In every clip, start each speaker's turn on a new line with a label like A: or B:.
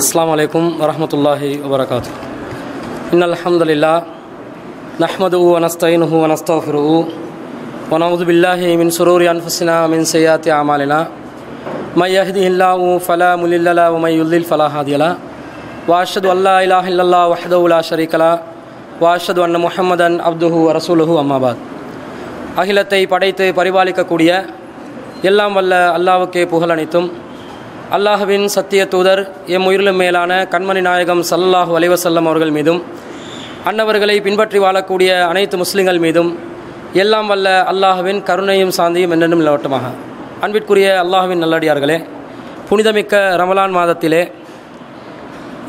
A: அஸ்லாம் வலைக்கம் வரமத்துல்லாஹி வபரகாத்து இன் அலமதுல்லா நஹ்மது வனஸ்தைனு வனஸ்தஃபிரு ونعوذ بالله من شرور أنفسنا ومن سيئات أعمالنا من يهده الله فلا مضل له ومن يضلل فلا هادي له وأشهد أن لا إله إلا الله وحده لا شريك له وأشهد أن محمدا عبده ورسوله أما بعد அகிலத்தை படைத்து பரிபாலிக்கக்கூடிய எல்லாம் வல்ல அல்லாவுக்கே புகழ் அனைத்தும் அல்லாஹுவின் சத்திய தூதர் எம் உயிரிலும் மேலான கண்மணி நாயகம் சல்லல்லாஹு அலைவசல்லம் அவர்கள் மீதும் அன்னவர்களை பின்பற்றி வாழக்கூடிய அனைத்து முஸ்லிம்கள் மீதும் எல்லாம் வல்ல அல்லாஹுவின் கருணையும் சாந்தியும் என்னென்னும் நிலவட்டமாக. அன்பிற்குரிய அல்லாஹுவின் நல்லடியார்களே புனிதமிக்க ரமலான் மாதத்திலே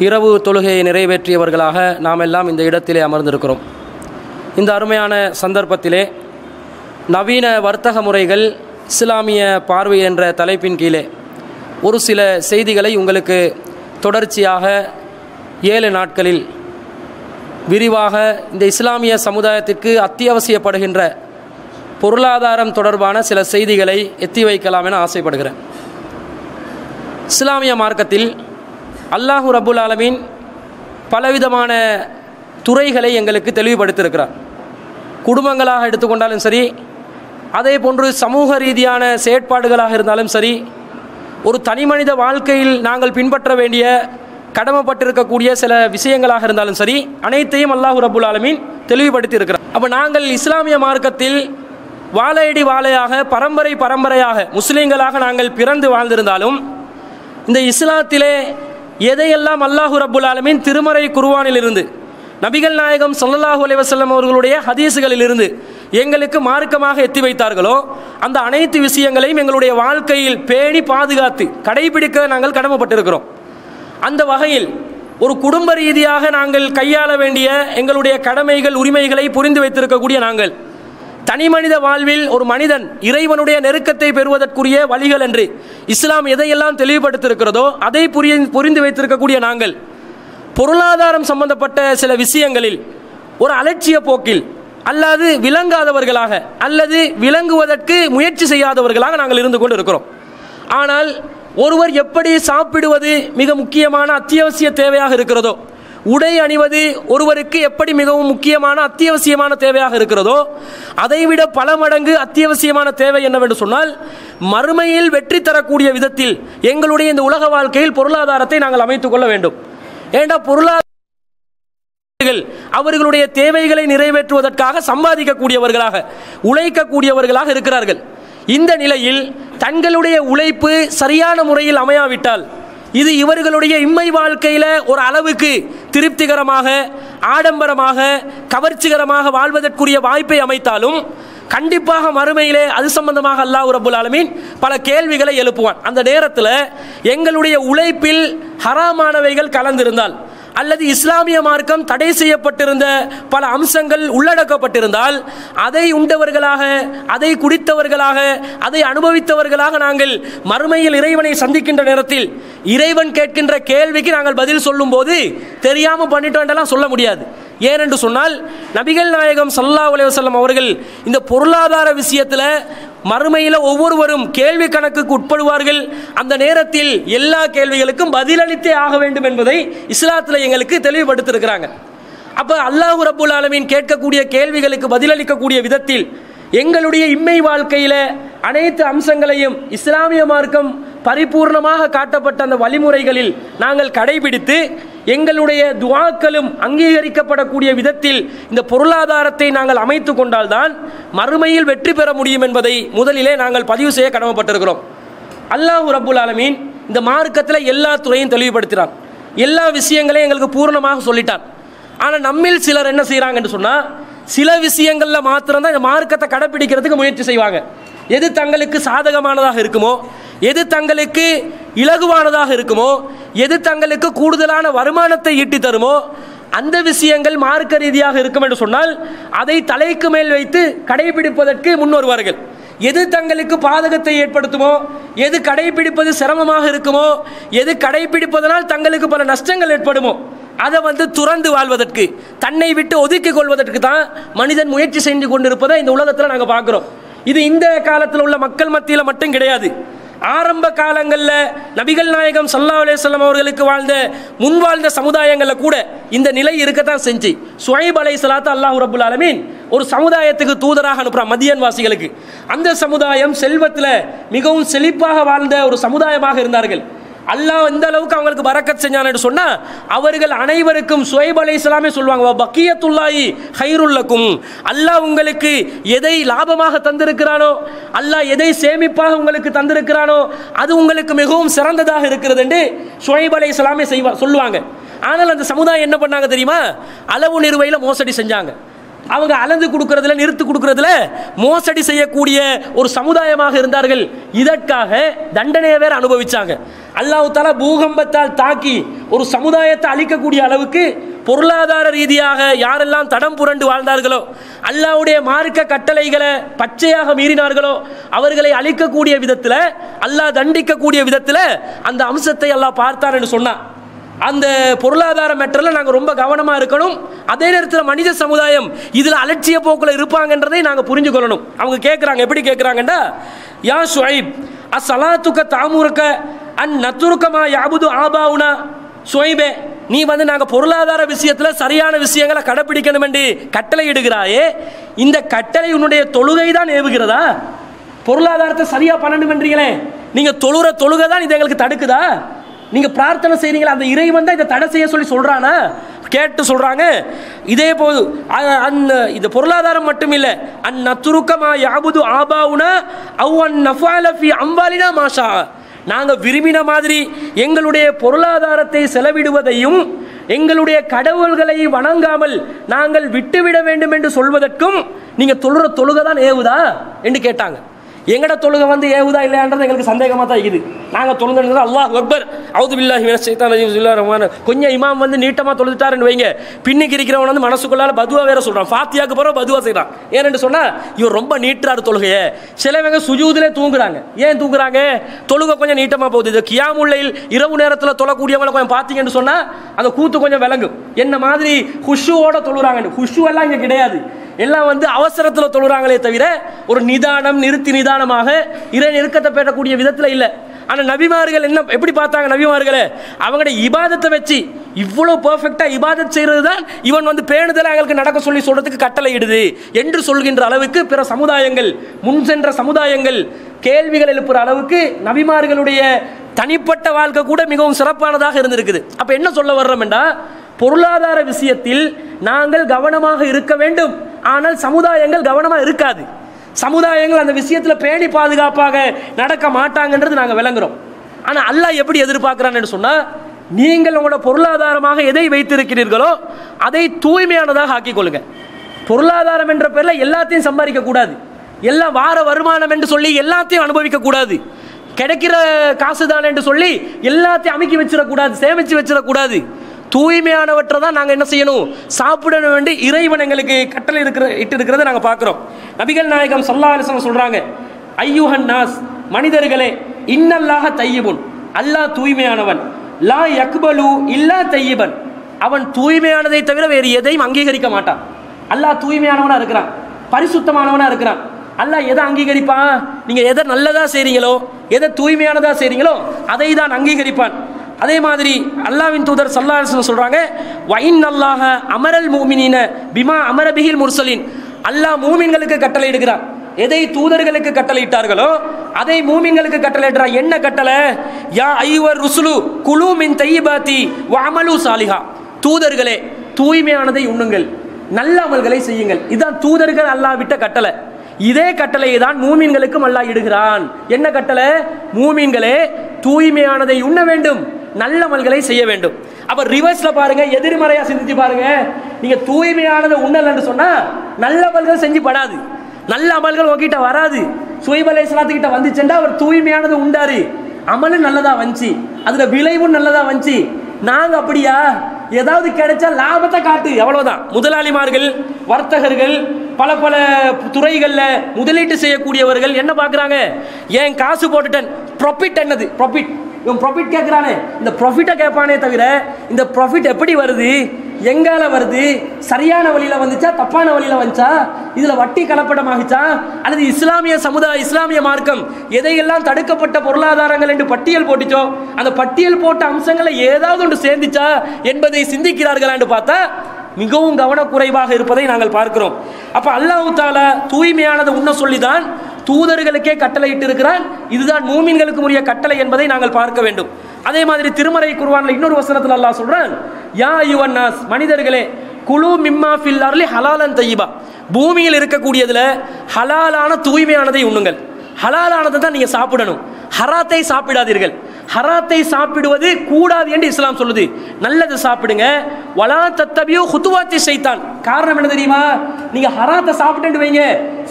A: இரவு தொழுகையை நிறைவேற்றியவர்களாக நாம் எல்லாம் இந்த இடத்திலே அமர்ந்திருக்கிறோம். இந்த அருமையான சந்தர்ப்பத்திலே நவீன வர்த்தக முறைகள் இஸ்லாமிய பார்வை என்ற தலைப்பின் கீழே ஒரு சில செய்திகளை உங்களுக்கு தொடர்ச்சியாக ஏழு நாட்களில் விரிவாக இந்த இஸ்லாமிய சமுதாயத்திற்கு அத்தியாவசியப்படுகின்ற பொருளாதாரம் தொடர்பான சில செய்திகளை எத்தி வைக்கலாம் என ஆசைப்படுகிறேன். இஸ்லாமிய மார்க்கத்தில் அல்லாஹு ரபுல் ஆலமீன் பலவிதமான துறைகளை எங்களுக்கு தெளிவுபடுத்தியிருக்கிறார். குடும்பங்களாக எடுத்துக்கொண்டாலும் சரி அதே போன்று சமூக ரீதியான செயற்பாடுகளாக இருந்தாலும் சரி ஒரு தனி மனித வாழ்க்கையில் நாங்கள் பின்பற்ற வேண்டிய கடமைப்பட்டிருக்கக்கூடிய சில விஷயங்களாக இருந்தாலும் சரி அனைத்தையும் அல்லாஹு ரபுல் ஆலமீன் தெளிவுபடுத்தி இருக்கிறார் அப்போ நாங்கள் இஸ்லாமிய மார்க்கத்தில் வாழையடி வாழையாக பரம்பரை பரம்பரையாக முஸ்லீம்களாக நாங்கள் பிறந்து வாழ்ந்திருந்தாலும் இந்த இஸ்லாத்திலே எதையெல்லாம் அல்லாஹு ரபுல் ஆலமீன் திருமறை குருவானிலிருந்து நபிகள் நாயகம் சொல்லல்லாஹு அலைவசல்லம் அவர்களுடைய ஹதீஸுகளிலிருந்து எங்களுக்கு மார்க்கமாக எத்தி வைத்தார்களோ அந்த அனைத்து விஷயங்களையும் எங்களுடைய வாழ்க்கையில் பேணி பாதுகாத்து கடைபிடிக்க நாங்கள் கடமைப்பட்டிருக்கிறோம். அந்த வகையில் ஒரு குடும்ப ரீதியாக நாங்கள் கையாள வேண்டிய எங்களுடைய கடமைகள் உரிமைகளை புரிந்து வைத்திருக்கக்கூடிய நாங்கள் தனி மனித வாழ்வில் ஒரு மனிதன் இறைவனுடைய நெருக்கத்தை பெறுவதற்குரிய வழிகள் என்று இஸ்லாம் எதையெல்லாம் தெளிவுபடுத்திருக்கிறதோ அதை புரிய புரிந்து வைத்திருக்கக்கூடிய நாங்கள் பொருளாதாரம் சம்பந்தப்பட்ட சில விஷயங்களில் ஒரு அலட்சிய போக்கில் அல்லது விளங்காதவர்களாக அல்லது விளங்குவதற்கு முயற்சி செய்யாதவர்களாக நாங்கள் இருந்து கொண்டு இருக்கிறோம் ஆனால் ஒருவர் எப்படி சாப்பிடுவது மிக முக்கியமான அத்தியாவசிய தேவையாக இருக்கிறதோ உடை அணிவது ஒருவருக்கு எப்படி மிகவும் முக்கியமான அத்தியாவசியமான தேவையாக இருக்கிறதோ அதைவிட பல மடங்கு அத்தியாவசியமான தேவை என்னவென்று சொன்னால் மறுமையில் வெற்றி தரக்கூடிய விதத்தில் எங்களுடைய இந்த உலக வாழ்க்கையில் பொருளாதாரத்தை நாங்கள் அமைத்துக் கொள்ள வேண்டும். ஏண்டா பொருளாதார அவர்களுடைய தேவைகளை நிறைவேற்றுவதற்காக சம்பாதிக்கக்கூடியவர்களாக உழைக்கக்கூடியவர்களாக இருக்கிறார்கள். இந்த நிலையில் தங்களுடைய உழைப்பு சரியான முறையில் அமையாவிட்டால் இது இவர்களுடைய இம்மை வாழ்க்கையில் ஒரு அளவுக்கு திருப்திகரமாக ஆடம்பரமாக கவர்ச்சிகரமாக வாழ்வதற்குரிய வாய்ப்பை அமைத்தாலும் கண்டிப்பாக மறுமையிலே அது சம்பந்தமாக அல்லாஹ் ரபுல் ஆலமீன் பல கேள்விகளை எழுப்புவான். அந்த நேரத்தில் எங்களுடைய உழைப்பில் ஹராமானவைகள் கலந்திருந்தால் அல்லது இஸ்லாமிய மார்க்கம் தடை செய்யப்பட்டிருந்த பல அம்சங்கள் உள்ளடக்கப்பட்டிருந்தால் அதை உண்டவர்களாக அதை குடித்தவர்களாக அதை அனுபவித்தவர்களாக நாங்கள் மறுமையில் இறைவனை சந்திக்கின்ற நேரத்தில் இறைவன் கேட்கின்ற கேள்விக்கு நாங்கள் பதில் சொல்லும் போது தெரியாமல் பண்ணிட்டோம் சொல்ல முடியாது. ஏனென்று சொன்னால் நபிகள் நாயகம் சல்லா அலைவசல்லம் அவர்கள் இந்த பொருளாதார விஷயத்தில் மறுமையில் ஒவ்வொருவரும் கேள்வி கணக்குக்கு உட்படுவார்கள். அந்த நேரத்தில் எல்லா கேள்விகளுக்கும் பதிலளித்தே ஆக வேண்டும் என்பதை இஸ்லாத்தில் எங்களுக்கு தெளிவுபடுத்திருக்கிறாங்க. அப்போ அல்லாஹு ரபுல் ஆலமின் கேட்கக்கூடிய கேள்விகளுக்கு பதிலளிக்கக்கூடிய விதத்தில் எங்களுடைய இம்மை வாழ்க்கையில் அனைத்து அம்சங்களையும் இஸ்லாமிய மார்க்கம் பரிபூர்ணமாக காட்டப்பட்ட அந்த வழிமுறைகளில் நாங்கள் கடைபிடித்து எங்களுடைய துவாக்களும் அங்கீகரிக்கப்படக்கூடிய விதத்தில் இந்த பொருளாதாரத்தை நாங்கள் அமைத்து கொண்டால்தான் மறுமையில் வெற்றி பெற முடியும் என்பதை முதலிலே நாங்கள் பதிவு செய்ய கடமைப்பட்டிருக்கிறோம். அல்லாஹ் ரபுல் ஆலமீன் இந்த மார்க்கத்தில் எல்லா துறையும் தெளிவுபடுத்தினான். எல்லா விஷயங்களையும் எங்களுக்கு பூர்ணமாக சொல்லிட்டான். ஆனால் நம்மில் சிலர் என்ன செய்கிறாங்கன்னு சொன்னால் சில விஷயங்களில் மாத்திரம்தான் இந்த மார்க்கத்தை கடைப்பிடிக்கிறதுக்கு முயற்சி செய்வாங்க. எது தங்களுக்கு சாதகமானதாக இருக்குமோ எது தங்களுக்கு இலகுவானதாக இருக்குமோ எது தங்களுக்கு கூடுதலான வருமானத்தை ஈட்டி தருமோ அந்த விஷயங்கள் மார்க்க ரீதியாக இருக்கும் என்று சொன்னால் அதை தலைக்கு மேல் வைத்து கடைபிடிப்பதற்கு முன் வருவார்கள். எது தங்களுக்கு பாதகத்தை ஏற்படுத்துமோ எது கடைபிடிப்பது சிரமமாக இருக்குமோ எது கடைபிடிப்பதனால் தங்களுக்கு பல நஷ்டங்கள் ஏற்படுமோ அதை வந்து துறந்து வாழ்வதற்கு தன்னை விட்டு ஒதுக்கிக் கொள்வதற்கு தான் மனிதன் முயற்சி செஞ்சு கொண்டிருப்பதை இந்த உலகத்தில் நாங்கள் பார்க்குறோம். இது இந்த காலத்தில் உள்ள மக்கள் மத்தியில் மட்டும் கிடையாது. ஆரம்ப காலங்களில் நபிகள் நாயகம் சல்லா அலையம் அவர்களுக்கு வாழ்ந்த முன் வாழ்ந்த சமுதாயங்களில் கூட இந்த நிலை இருக்கத்தான் செஞ்சு. சுவைப் அலை சலாத்து அல்லாஹ் ரபுல் ஆலமீன் ஒரு சமுதாயத்துக்கு தூதராக அனுப்புகிறான் மதியன் வாசிகளுக்கு அந்த சமுதாயம் செல்வத்தில் மிகவும் செழிப்பாக வாழ்ந்த ஒரு சமுதாயமாக இருந்தார்கள். அல்லாஹ் எந்த அளவுக்கு அவங்களுக்கு பறக்கத் செஞ்சான்னு சொன்னா அவர்கள் அனைவருக்கும் சுவைப் அலை இஸ்லாமே சொல்லுவாங்க பக்கியத்துல்லாயி ஹைருல்லக்கும் அல்லாஹ் உங்களுக்கு எதை லாபமாக தந்திருக்கிறானோ அல்லாஹ் எதை சேமிப்பாக உங்களுக்கு தந்திருக்கிறானோ அது உங்களுக்கு மிகவும் சிறந்ததாக இருக்கிறது என்று சுவைப் அலை இஸ்லாமே செய்வா சொல்லுவாங்க. ஆனால் அந்த சமுதாயம் என்ன பண்ணாங்க தெரியுமா? அளவு நிறுவையில் மோசடி செஞ்சாங்க. அவங்க அளந்து கொடுக்கறதுல நிறுத்து கொடுக்கறதுல மோசடி செய்யக்கூடிய ஒரு சமுதாயமாக இருந்தார்கள். இதற்காக தண்டனையை வேற அனுபவிச்சாங்க. அல்லாஹு தாலா பூகம்பத்தால் தாக்கி ஒரு சமுதாயத்தை அழிக்கக்கூடிய அளவுக்கு பொருளாதார ரீதியாக யாரெல்லாம் தடம் புரண்டு வாழ்ந்தார்களோ அல்லாஹ்வுடைய மார்க்க கட்டளைகளை பச்சையாக மீறினார்களோ அவர்களை அழிக்கக்கூடிய விதத்தில் அல்லாஹ் தண்டிக்கக்கூடிய விதத்தில் அந்த அம்சத்தை அல்லாஹ் பார்த்தார் என்று சொன்னான். அந்த பொருளாதார மெட்டரில் நாங்கள் ரொம்ப கவனமாக இருக்கணும். அதே நேரத்தில் மனித சமுதாயம் இதில் அலட்சிய போக்கில் இருப்பாங்கன்றதை நாங்கள் புரிஞ்சு கொள்ளணும். அவங்க கேட்குறாங்க எப்படி கேட்குறாங்கண்டா யா ஷுவைப் அசலாத்துக்க தாமுருக்க அன் நத்துருக்கமா யாபுது ஆபாவுனா? சுவைபே நீ வந்து நாங்கள் பொருளாதார விஷயத்தில் சரியான விஷயங்களை கடைப்பிடிக்கணும் என்று கட்டளை இடுகிறாயே இந்த கட்டளை உன்னுடைய தொழுகை தான் ஏவுகிறதா? பொருளாதாரத்தை சரியாக பண்ணணும்ன்றீங்களே நீங்கள் தொழுகிற தொழுகை தான் இது எங்களுக்கு தடுக்குதா? நீங்க பிரார்த்தனை செய்றீங்களா? அந்த இறைவன் தான் இதை தடை செய்ய சொல்லி சொல்றானா? கேட்டு சொல்றாங்க. இதே போது அந்த இந்த பொருளாதாரம் மட்டும் இல்ல அந் நத்துருக்கமா யாபுது ஆபாவுனா அவ் அன் நஃபாலஃபி அம்பாலினா மாஷா. நாங்கள் விரும்பின மாதிரி எங்களுடைய பொருளாதாரத்தை செலவிடுவதையும் எங்களுடைய கடவுள்களை வணங்காமல் நாங்கள் விட்டுவிட வேண்டும் என்று சொல்வதற்கும் நீங்கள் தொழுற தொழுகை தான் ஏவுதா? என்று கேட்டாங்க. எங்கட தொழுகை வந்து ஏவுதா இல்லையான்றது எங்களுக்கு சந்தேகமாக தான் இருக்குது. நாங்கள் தொழுந்து அல்லாஹ் அக்பர். அவுது பில்லாஹி மினஷ் ஷைத்தானிர் ரஜீம். கொஞ்சம் இமாம் வந்து நீட்டமாக தொழுதுட்டாருன்னு வைங்க. பின்னுக்கு இருக்கிறவன் வந்து மனசுக்குள்ளால பதுவா வேற சொல்கிறான் ஃபாத்தியாக்கு பிறகு பதுவா செய்கிறான் ஏன்னு சொன்னால் இவர் ரொம்ப நீட்டுறாரு தொழுகையை. சிலவங்க சுஜூதிலே தூங்குறாங்க. ஏன் தூங்குறாங்க? தொழுகை கொஞ்சம் நீட்டமாக போகுது. இது கியாமுல்லையில் இரவு நேரத்தில் தொழக்கூடியவங்களை கொஞ்சம் பார்த்தீங்கன்னு சொன்னால் அந்த கூத்து கொஞ்சம் விளங்கும். என்ன மாதிரி? ஹுஷுவோட தொழுகிறாங்கன்னு ஹுஷு எல்லாம் இங்கே கிடையாது. எல்லாம் வந்து அவசரத்தில் தொழுறாங்களே தவிர ஒரு நிதானம் நிறுத்தி நிதானமாக இறை நெருக்கத்தை பெறக்கூடிய விதத்தில் இல்லை. ஆனால் நபிமார்கள் என்ன எப்படி பார்த்தாங்க நபிமார்களே? அவங்களுடைய இபாதத்தை வச்சு இவ்வளோ பர்ஃபெக்டாக இபாதத் செய்கிறது தான் இவன் வந்து பேணுதலாக அவங்களுக்கு நடக்க சொல்லி சொல்கிறதுக்கு கட்டளை இடுது என்று சொல்கின்ற அளவுக்கு பிற சமுதாயங்கள் முன் சென்ற சமுதாயங்கள் கேள்விகள் எழுப்புகிற அளவுக்கு நபிமார்களுடைய தனிப்பட்ட வாழ்க்கை கூட மிகவும் சிறப்பானதாக இருந்திருக்குது. அப்போ என்ன சொல்ல வர்றோம்டா பொருளாதார விஷயத்தில் நாங்கள் கவனமாக இருக்க வேண்டும். ஆனால் சமுதாயங்கள் கவனமாக இருக்காது. சமுதாயங்கள் அந்த விஷயத்தில் பேணி பாதுகாப்பாக நடக்க மாட்டாங்கன்றது நாங்கள் விளங்குறோம். ஆனால் அல்லாஹ் எப்படி எதிர்பார்க்குறான்னு சொன்னால் நீங்கள் உங்களோட பொருளாதாரமாக எதை வைத்திருக்கிறீர்களோ அதை தூய்மையானதாக ஆக்கிக்கொள்ளுங்க பொருளாதாரம் என்ற பேரில் எல்லாத்தையும் சம்பாதிக்க கூடாது. எல்லாம் வார வருமானம் என்று சொல்லி எல்லாத்தையும் அனுபவிக்க கூடாது. கிடைக்கிற காசு தானே என்று சொல்லி எல்லாத்தையும் அமைக்கி வச்சிடக்கூடாது சேமித்து வச்சிடக்கூடாது. தூய்மையானவற்றை தான் நாங்கள் என்ன செய்யணும்? சாப்பிட வேண்டி இறைவன் எங்களுக்கு கட்டளை இருக்கிற இட்டு இருக்கிறத நாங்கள் பார்க்குறோம். நபிகள் நாயகம் சொல்லா அலிசன் சொல்கிறாங்க ஐயுஹன் நாஸ் மனிதர்களே இன்னல்லாக தையபுன் அல்லாஹ் தூய்மையானவன். லா யக்பலு இல்லா தையபன் அவன் தூய்மையானதை தவிர வேறு எதையும் அங்கீகரிக்க மாட்டான். அல்லாஹ் தூய்மையானவனாக இருக்கிறான். பரிசுத்தமானவனாக இருக்கிறான். அல்லாஹ் எதை அங்கீகரிப்பான் நீங்க எதை நல்லதா செய்றீங்களோ எதை தூய்மையானதா செய்றீங்களோ அதை தான் அங்கீகரிப்பான். அதே மாதிரி அல்லாவின் தூதர் சல்லாஹன் சொல்றாங்க வைன் அல்லாஹ அமரல் மூமினின பிமா அமரபிகில் முர்சலின் அல்லாஹ் மூமின்களுக்கு கட்டளையிடுகிறான் எதை தூதர்களுக்கு கட்டளையிட்டார்களோ அதை மூமின்களுக்கு கட்டளையிட்டார் என்ன கட்டளை? யா ஐவர் ருசுலு குலு மின் தையிபாத்தி வாமலு சாலிஹா. தூதர்களே தூய்மையானதை உண்ணுங்கள் நல்ல அமல்களை செய்யுங்கள். இதுதான் தூதர்கள் அல்லாஹ் விட்ட கட்டளை. இதே கட்டளையை தான் மூமீன்களுக்கும் அல்லாஹ் இடுகிறான். என்ன கட்டளை? மூமீன்களே தூய்மையானதை உண்ண வேண்டும். நல்ல அமல்களை செய்ய வேண்டும். அப்ப ரிவர்ஸ்ல பாருங்க எதிர்மறையா சிந்திச்சு பாருங்க. நீங்க தூய்மையானதை உண்ணலன்னு சொன்னா நல்ல அமல்கள் செஞ்சு படாது. நல்ல அமல்கள் உங்ககிட்ட வராது. சுயபலை கிட்ட வந்துச்சுன்னா அவர் தூய்மையானது உண்டாரு. அமலும் நல்லதா வந்துச்சு. அதுல விளைவும் நல்லதா வந்துச்சு. நாங்க அப்படியா? ஏதாவது கிடைச்சா லாபத்தை காட்டு. எவ்வளவுதான் முதலாளிமார்கள் வர்த்தகர்கள் பல பல துறைகளில் முதலீட்டு செய்யக்கூடியவர்கள் என்ன பார்க்குறாங்க? ஏன் காசு போட்டுட்டேன். ப்ராஃபிட் என்னது? ப்ராஃபிட் இவன் ப்ராஃபிட் கேட்குறானே. இந்த ப்ராஃபிட்டை கேட்பானே தவிர இந்த ப்ராஃபிட் எப்படி வருது? எங்கால வருது? சரியான வழியில் வந்துச்சா? தப்பான வழியில் வந்துச்சா? இதில் வட்டி கலப்படமாகிச்சா? அல்லது இஸ்லாமிய சமுதாய இஸ்லாமிய மார்க்கம் எதையெல்லாம் தடுக்கப்பட்ட பொருளாதாரங்கள் என்று பட்டியல் போட்டுச்சோ அந்த பட்டியல் போட்ட அம்சங்களை ஏதாவது ஒன்று சேர்ந்துச்சா என்பதை சிந்திக்கிறார்களான்னு பார்த்தா மிகவும் கவனக்குறைவாக இருப்பதை நாங்கள் பார்க்கிறோம். அப்ப அல்லாஹு தாலா தூய்மையானதை உண்ண சொல்லிதான் தூதர்களுக்கே கட்டளையிட்டு இருக்கிறான் இதுதான் மூமின்களுக்கு உரிய கட்டளை என்பதை நாங்கள் பார்க்க வேண்டும். அதே மாதிரி திருமறை குருவானில் இன்னொரு வசனத்தில் அல்லாஹ் சொல்றான் யா யுவன்னாஸ் மனிதர்களே குழு மிம்மா ஃபில் அர்லி ஹலாலன் தையிபா பூமியில் இருக்கக்கூடியதுல ஹலாலான தூய்மையானதை உண்ணுங்கள். ஹலாலானதை தான் நீங்க சாப்பிடணும். ஹராத்தை சாப்பிடாதீர்கள். ஹராத்தை சாப்பிடுவது கூடாது என்று இஸ்லாம் சொல்லுது. நல்லது சாப்பிடுங்க. வலா தத்தபியோ ஹுத்துவாத்தி செய்தான் காரணம் என்ன தெரியுமா? நீங்க ஹராத்தை சாப்பிட்டு வைங்க.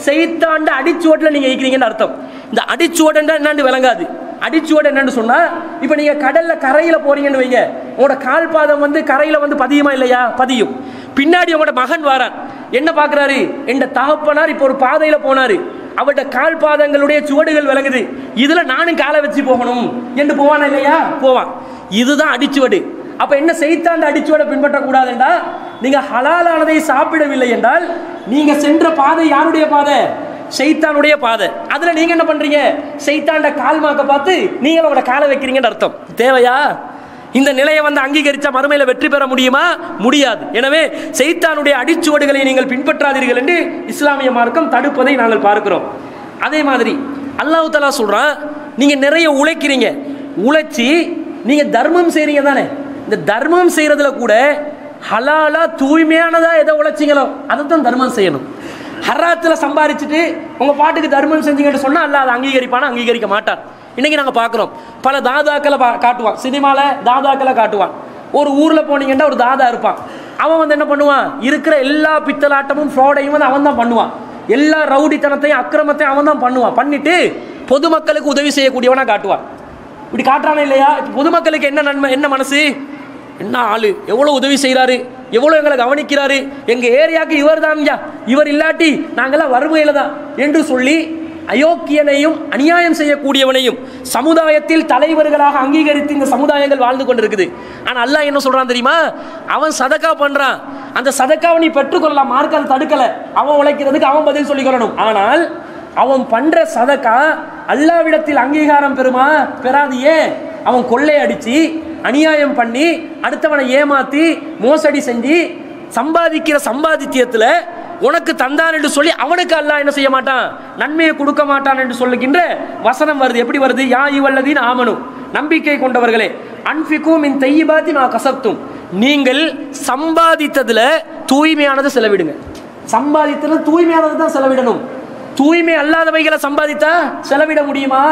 A: செய்தாண்ட அடிச்சுவட்டில் நீங்க இருக்கிறீங்கன்னு அர்த்தம். இந்த அடிச்சுவடுன்னா என்னன்னு விளங்காது. அடிச்சுவோடு என்னன்னு சொன்னா இப்போ நீங்க கடல்ல கரையில போறீங்கன்னு வைங்க. உங்களோட கால் பாதம் வந்து கரையில வந்து பதியுமா இல்லையா? பதியும். பின்னாடி உங்களோட மகன் வாரான் என்ன பார்க்குறாரு? என்ற தகப்பனார் இப்போ ஒரு பாதையில போனாரு. அவட்ட கால் பாதங்களுடைய சுவடுகள் விளங்குது. இதுல நானும் காலை வச்சு போகணும். என்று போவானா இல்லையா? போவான். இதுதான் அடிச்சுவடு. அப்ப என்ன செய்தாண்ட அடிச்சுவடை பின்பற்றக்கூடாதுண்டா? நீங்க ஹலாலானதை சாப்பிடவில்லை என்றால் நீங்க சென்ற பாதை யாருடைய பாதை? செய்தானுடைய பாதை. அதில் நீங்கள் என்ன பண்ணுறீங்க செய்தாண்ட கால் மாக்க பார்த்து நீங்கள் உங்களோட காலை வைக்கிறீங்கன்னு அர்த்தம். தேவையா? இந்த நிலையை வந்து அங்கீகரிச்சா மறுமையில் வெற்றி பெற முடியுமா? முடியாது. எனவே செய்தானுடைய அடிச்சுவடுகளை நீங்கள் பின்பற்றாதீர்கள் என்று இஸ்லாமிய மார்க்கம் தடுப்பதை நாங்கள் பார்க்கிறோம். அதே மாதிரி அல்லாஹ் தலா நீங்கள் நிறைய உழைக்கிறீங்க. உழைச்சி நீங்கள் தர்மம் செய்கிறீங்க தானே. இந்த தர்மம் செய்கிறதுல கூட ஹலாலா தூய்மையானதாக எதை உழைச்சிங்களோ அதை தான் தர்மம் செய்யணும். ஹராத்தில் சம்பாரிச்சுட்டு உங்கள் பாட்டுக்கு தர்மம் செஞ்சீங்கன்னு சொன்னால் அல்ல அதை அங்கீகரிப்பானா? அங்கீகரிக்க மாட்டார். இன்றைக்கி நாங்கள் பார்க்குறோம். பல தாதாக்களை பா- காட்டுவான். சினிமாவில் தாதாக்களை காட்டுவான். ஒரு ஊரில் போனீங்கன்னா ஒரு தாதா இருப்பான். அவன் வந்து என்ன பண்ணுவான்? இருக்கிற எல்லா பித்தலாட்டமும் ஃப்ராடையும் வந்து அவன் தான் பண்ணுவான். எல்லா ரவுடித்தனத்தையும் அக்கிரமத்தையும் அவன் தான் பண்ணுவான். பண்ணிவிட்டு பொதுமக்களுக்கு உதவி செய்யக்கூடியவனாக காட்டுவான். இப்படி காட்டுறானே இல்லையா? பொதுமக்களுக்கு என்ன நன்மை என்ன மனசு? என்ன ஆளு? எவ்வளோ உதவி செய்கிறாரு எவ்வளோ எங்களை கவனிக்கிறாரு? எங்கள் ஏரியாக்கு இவர் தான்யா இவர் இல்லாட்டி நாங்கள்லாம் வறுமையில் தான். என்று சொல்லி அயோக்கியனையும் அநியாயம் செய்யக்கூடியவனையும் சமுதாயத்தில் தலைவர்களாக அங்கீகரித்து இந்த சமுதாயங்கள் வாழ்ந்து கொண்டிருக்குது. ஆனால் அல்லாஹ் என்ன சொல்கிறான் தெரியுமா? அவன் சதக்கா பண்ணுறான் அந்த சதக்காவை நீ பெற்றுக்கொள்ளலாம். மார்க் அதை தடுக்கலை. அவன் உழைக்கிறதுக்கு அவன் பதில் சொல்லிக்கொள்ளணும் ஆனால் அவன் பண்ணுற சதக்கா அல்லாவிடத்தில் அங்கீகாரம் பெறுமா? பெறாது ஏன்? அவன் கொள்ளை அடித்து அநியாயம் பண்ணி அடுத்தவனை ஏமாத்தி மோசடி செஞ்சு சம்பாதிக்கிற சம்பாதித்தியத்தில் உனக்கு தந்தான் என்று சொல்லி அவனுக்கு அல்லா என்ன செய்ய மாட்டான்? நன்மையை கொடுக்க மாட்டான் என்று சொல்லுகின்ற வசனம் வருது. எப்படி வருது? யா இவல்லதின் ஆமனு. நம்பிக்கை கொண்டவர்களே அன்பிக்கும் இன் தையிபாத்தி நான் கசப்தும். நீங்கள் சம்பாதித்ததில் தூய்மையானதை செலவிடுங்க. சம்பாதித்ததில் தூய்மையானது தான் செலவிடணும். தூய்மை அல்லாதவைகளை சம்பாதித்தா செலவிட முடியுமா?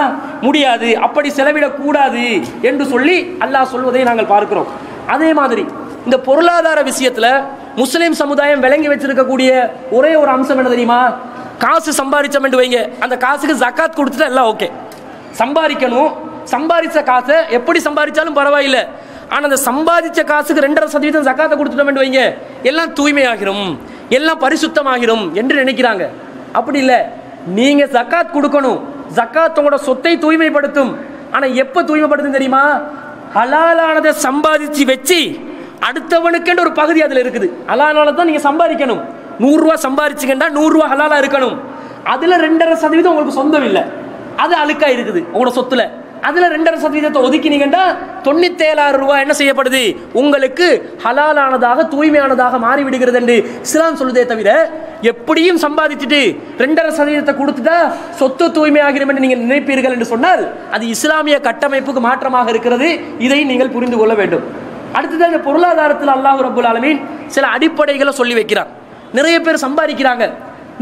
A: முடியாது. அப்படி செலவிடக்கூடாது என்று சொல்லி அல்லாஹ் சொல்வதை நாங்கள் பார்க்கிறோம். அதே மாதிரி இந்த பொருளாதார விஷயத்தில் முஸ்லீம் சமுதாயம் விளங்கி வச்சிருக்கக்கூடிய ஒரே ஒரு அம்சம் என்ன தெரியுமா? காசு சம்பாதிச்சோம் என்று வைங்க. அந்த காசுக்கு ஜக்காத் கொடுத்துட்டா எல்லாம் ஓகே சம்பாதிக்கணும். சம்பாதிச்ச காசை எப்படி சம்பாதிச்சாலும் பரவாயில்லை. ஆனால் அந்த சம்பாதிச்ச காசுக்கு ரெண்டரை சதவீதம் ஜக்காத்தை கொடுத்துட்டோம் என்று வைங்க. எல்லாம் தூய்மையாகிரும். எல்லாம் பரிசுத்தமாகிரும் என்று நினைக்கிறாங்க. அப்படி இல்லை. நீங்கள் ஜக்காத் கொடுக்கணும். ஜக்காத் உங்களோட சொத்தை தூய்மைப்படுத்தும். ஆனால் எப்போ தூய்மைப்படுத்தும் தெரியுமா? ஹலாலானதை சம்பாதிச்சு வச்சு அடுத்தவனுக்கென்று ஒரு பகுதி அதில் இருக்குது. ஹலாலால தான் நீங்கள் சம்பாதிக்கணும். நூறுரூவா சம்பாதிச்சிங்கன்னா நூறுரூவா ஹலாலாக இருக்கணும். அதில் ரெண்டரை சதவீதம் உங்களுக்கு சொந்தம் இல்லை. அது அழுக்காக இருக்குது உங்களோட சொத்தில். அதில் ரெண்டரை சதவீதத்தை ஒதுக்கினீங்கன்னா தொண்ணூத்தேழாயிரம் ரூபாய் என்ன செய்யப்படுது? உங்களுக்கு ஹலாலானதாக தூய்மையானதாக மாறிவிடுகிறது என்று இஸ்லாம் சொல்லுதே தவிர எப்படியும் சம்பாதிச்சுட்டு ரெண்டரை சதவீதத்தை கொடுத்துட்டா சொத்து தூய்மையாகிறோம் என்று நீங்கள் நினைப்பீர்கள் என்று சொன்னால் அது இஸ்லாமிய கட்டமைப்புக்கு மாற்றமாக இருக்கிறது. இதை நீங்கள் புரிந்து கொள்ள வேண்டும். அடுத்தது இந்த பொருளாதாரத்தில் அல்லாஹ் ரபுல் ஆலமீன் சில அடிப்படைகளை சொல்லி வைக்கிறான் நிறைய பேர் சம்பாதிக்கிறாங்க.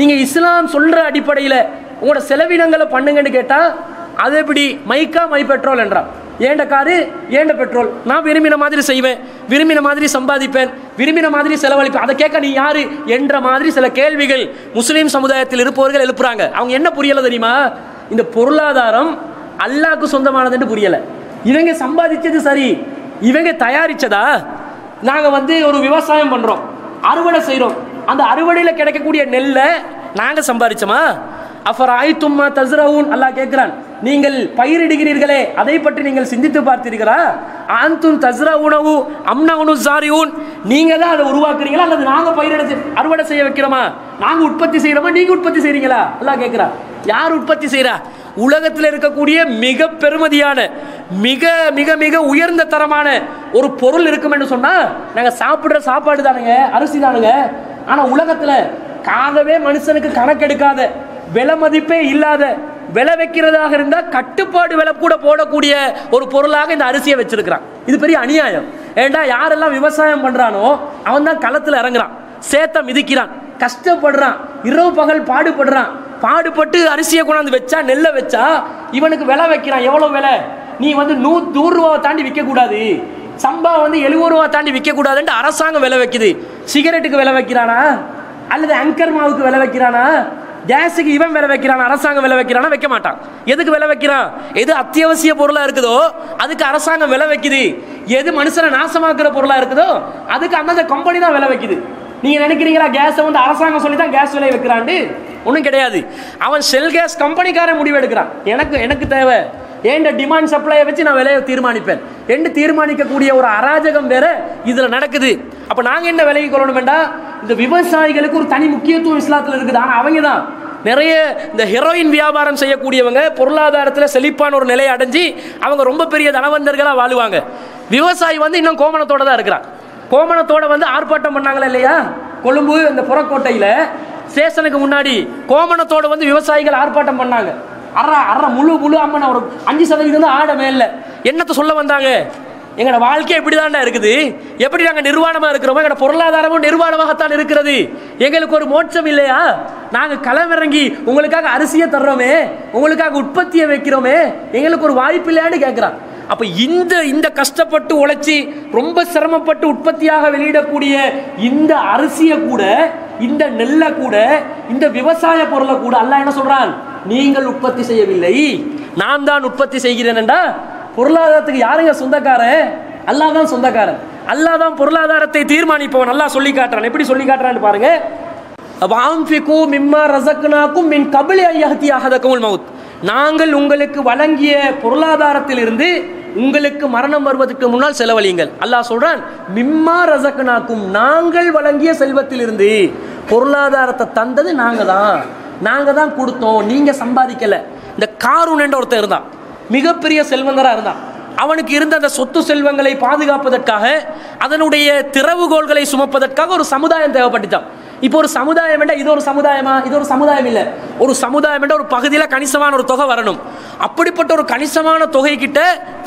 A: நீங்கள் இஸ்லாம் சொல்கிற அடிப்படையில் உங்களோட செலவினங்களை பண்ணுங்கன்னு கேட்டால் அது எப்படி? மைக்கா மை பெட்ரோல் என்றான் ஏண்ட காரு? ஏண்ட பெட்ரோல்? நான் விரும்பின மாதிரி செய்வேன். விரும்பின மாதிரி சம்பாதிப்பேன். விரும்பின மாதிரி செலவழிப்பேன். அதை கேட்க நீ யாரு? என்ற மாதிரி சில கேள்விகள் முஸ்லீம் சமுதாயத்தில் இருப்பவர்கள் எழுப்புறாங்க. அவங்க என்ன புரியலை தெரியுமா? இந்த பொருளாதாரம் அல்லாக்கு சொந்தமானதுன்னு புரியலை. இவங்க சம்பாதிச்சது சரி. இவங்க தயாரிச்சதா? நாங்கள் வந்து ஒரு விவசாயம் பண்ணுறோம் அறுவடை செய்கிறோம் அந்த அறுவடையில் கிடைக்கக்கூடிய நெல்லை நாங்கள் சம்பாதிச்சோமா? அஃபர் ஆயித்தும்மா தஸ்ரவுன் அல்லாஹ் கேட்குறான். நீங்கள் பயிரிடுகிறீர்களே அதை பற்றி நீங்கள் சிந்தித்து பார்த்தீர்களா? ஆந்தூன் தஸ்ரா உணவு அம்னா உணவு சாரியூன் நீங்கள் தான் அதை உருவாக்குறீங்களா? அல்லது நாங்கள் பயிரிட அறுவடை செய்ய வைக்கிறோமா? நாங்கள் உற்பத்தி செய்கிறோமா நீங்கள் உற்பத்தி செய்கிறீங்களா எல்லாம் கேட்குறா யார் உற்பத்தி செய்கிறா உலகத்தில் இருக்கக்கூடிய மிக பெருமதியான மிக மிக மிக உயர்ந்த தரமான ஒரு பொருள் இருக்கும் என்று சொன்னால் நாங்கள் சாப்பிட்ற சாப்பாடு தானுங்க அரிசி தானுங்க. ஆனால் உலகத்தில் காதவே மனுஷனுக்கு கணக்கெடுக்காத விலை மதிப்பே இல்லாத விலை வைக்கிறதாக இருந்தால் கட்டுப்பாடு விலை கூட போடக்கூடிய ஒரு பொருளாக இந்த அரிசியை வச்சிருக்கிறான். இது பெரிய அநியாயம். ஏண்டா யாரெல்லாம் விவசாயம் பண்ணுறானோ அவன் தான் களத்தில் இறங்குறான். சேத்த மிதிக்கிறான். கஷ்டப்படுறான். இரவு பகல் பாடுபடுறான். பாடுபட்டு அரிசியை கொண்டாந்து வச்சா நெல்லை வச்சா இவனுக்கு விலை வைக்கிறான். எவ்வளோ விலை? நீ வந்து நூ நூறு ரூபாவை தாண்டி விற்கக்கூடாது. சம்பா வந்து எழுபது ரூபா தாண்டி விற்கக்கூடாதுன்ட்டு அரசாங்கம் விலை வைக்குது. சிகரெட்டுக்கு விலை வைக்கிறானா? அல்லது அங்கர் மாவுக்கு விலை வைக்கிறானா? கேஸுக்கு இவன் விலை வைக்கிறான் அரசாங்கம் விலை வைக்கிறானா வைக்க மாட்டான். எதுக்கு விலை வைக்கிறான்? எது அத்தியாவசிய பொருளாக இருக்குதோ அதுக்கு அரசாங்கம் விலை வைக்குது. எது மனுஷனை நாசமாக்குற பொருளாக இருக்குதோ அதுக்கு அந்தந்த கம்பெனி தான் விலை வைக்குது. நீங்க நினைக்கிறீங்களா கேஸை வந்து அரசாங்கம் சொல்லி தான் கேஸ் விலை வைக்கிறான்ட்டு? ஒன்றும் கிடையாது. அவன் செல் கேஸ் கம்பெனிக்காரன் முடிவு எடுக்கிறான் எனக்கு எனக்கு தேவை. ஏண்ட டிமாண்ட் சப்ளையை வச்சு நான் விலையை தீர்மானிப்பேன்? என்று தீர்மானிக்கக்கூடிய ஒரு அராஜகம் வேற இதில் நடக்குது. அப்போ நாங்கள் என்ன விலைக்கு கொள்ளணும் வேண்டாம் இந்த விவசாயிகளுக்கு ஒரு தனி முக்கியத்துவம் இஸ்லாத்தில் இருக்குது. ஆனால் அவங்க தான் நிறைய இந்த ஹெரோயின் வியாபாரம் செய்யக்கூடியவங்க பொருளாதாரத்தில் செழிப்பான ஒரு நிலையை அடைஞ்சு அவங்க ரொம்ப பெரிய தனவந்தர்களாக வாழுவாங்க. விவசாயி வந்து இன்னும் கோமணத்தோட தான் இருக்கிறான். கோமணத்தோட வந்து ஆர்ப்பாட்டம் பண்ணாங்களா இல்லையா? கொழும்பு இந்த புறக்கோட்டையில் ஸ்டேஷனுக்கு முன்னாடி கோமணத்தோட வந்து விவசாயிகள் ஆர்ப்பாட்டம் பண்ணாங்க. அற அற முழு முழு அம்மன் ஒரு அஞ்சு சதவீதம் தான் ஆட மேல. என்னத்தை சொல்ல வந்தாங்க? எங்களோட வாழ்க்கை இப்படிதான்டா இருக்குது. எப்படி நாங்கள் நிர்வாணமாக இருக்கிறோமோ எங்களோட பொருளாதாரமும் நிர்வாணமாகத்தான் இருக்கிறது. எங்களுக்கு ஒரு மோட்சம் இல்லையா? நாங்கள் களமிறங்கி உங்களுக்காக அரிசியை தர்றோமே உங்களுக்காக உற்பத்தியை வைக்கிறோமே எங்களுக்கு ஒரு வாய்ப்பு இல்லையான்னு கேட்குறான் அப்போ இந்த இந்த கஷ்டப்பட்டு உழைச்சி ரொம்ப சிரமப்பட்டு உற்பத்தியாக வெளியிடக்கூடிய இந்த அரிசியை கூட இந்த நெல்லை கூட இந்த விவசாய பொருளை கூட அல்ல என்ன சொல்றான்? நீங்கள் உற்பத்தி செய்யவில்லை. நான் தான் உற்பத்தி செய்கிறேன்டா பொருளாதாரத்துக்கு யாருங்க சொந்தக்காரன்? அல்லாஹ் தான் சொந்தக்காரன். அல்லாஹ் தான் பொருளாதாரத்தை தீர்மானிப்பவன். நல்லா சொல்லி காட்டுறான். எப்படி சொல்லி காட்டுறான்னு பாருங்க. வாம்ஃபிகு மிம்மா ரசக்னாக்கும் மின் கபிலி ஐயகத்தி அஹதகமுல் மவுத். நாங்கள் உங்களுக்கு வழங்கிய பொருளாதாரத்திலிருந்து உங்களுக்கு மரணம் வருவதற்கு முன்னால் செலவழியுங்கள். அல்லாஹ் சொல்றான் மிம்மா ரசக்னாக்கும் நாங்கள் வழங்கிய செல்வத்திலிருந்து பொருளாதாரத்தை தந்தது நாங்கள் தான் நாங்கள் தான் கொடுத்தோம். நீங்கள் சம்பாதிக்கலை. இந்த காரூன் என்ற ஒருத்தர் இருந்தான். மிகப்பெரிய செல்வந்தராக இருந்தான். அவனுக்கு இருந்த அந்த சொத்து செல்வங்களை பாதுகாப்பதற்காக அதனுடைய திறவுகோள்களை சுமப்பதற்காக ஒரு சமுதாயம் தேவைப்பட்டுச்சான் இப்போ ஒரு சமுதாயம் என்ற இது ஒரு சமுதாயமா? இது ஒரு சமுதாயம் இல்லை. ஒரு சமுதாயம் என்ற ஒரு பகுதியில் கணிசமான ஒரு தொகை வரணும். அப்படிப்பட்ட ஒரு கணிசமான தொகை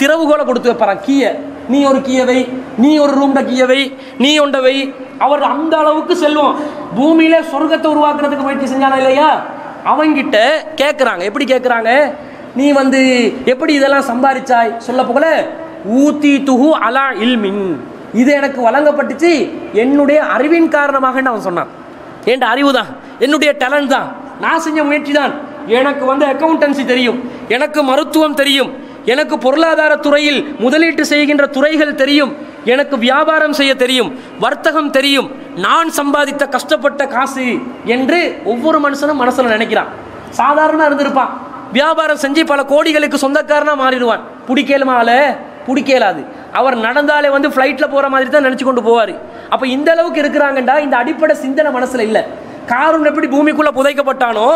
A: திறவுகோலை கொடுத்து வைப்பாரான் கீயை. நீ ஒரு கீயவை நீ ஒரு ரூம்ட கீயவை நீ ஒண்டவை அவர் அந்த அளவுக்கு செல்வம். பூமியில சொர்க்கத்தை உருவாக்குறதுக்கு முயற்சி செஞ்சானா இல்லையா? அவங்கிட்ட கேட்குறாங்க எப்படி கேட்குறாங்க நீ வந்து எப்படி இதெல்லாம் சம்பாதிச்சாய் சொல்ல போகல. ஊத்தி துஹு அலா இல்மின். இது எனக்கு வழங்கப்பட்டுச்சு. என்னுடைய அறிவின் காரணமாக அவன் சொன்னான்? என் அறிவு தான். என்னுடைய டேலண்ட் தான். நான் செஞ்ச முயற்சி தான். எனக்கு வந்து அக்கௌண்டன்சி தெரியும். எனக்கு மருத்துவம் தெரியும். எனக்கு பொருளாதார துறையில் முதலீட்டு செய்கின்ற துறைகள் தெரியும். எனக்கு வியாபாரம் செய்ய தெரியும். வர்த்தகம் தெரியும். நான் சம்பாதித்த கஷ்டப்பட்ட காசு என்று ஒவ்வொரு மனுஷனும் மனசுல நினைக்கிறான். சாதாரண இருந்திருப்பான். வியாபாரம் செஞ்சு பல கோடிகளுக்கு சொந்தக்காரனாக மாறிடுவான். பிடிக்கலுமால பிடிக்கலாது. அவர் நடந்தாலே வந்து ஃப்ளைட்டில் போகிற மாதிரி தான் நினச்சி கொண்டு போவார். அப்போ இந்த அளவுக்கு இருக்கிறாங்கண்டா இந்த அடிப்படை சிந்தனை மனசில் இல்லை. காரூன் எப்படி பூமிக்குள்ள புதைக்கப்பட்டானோ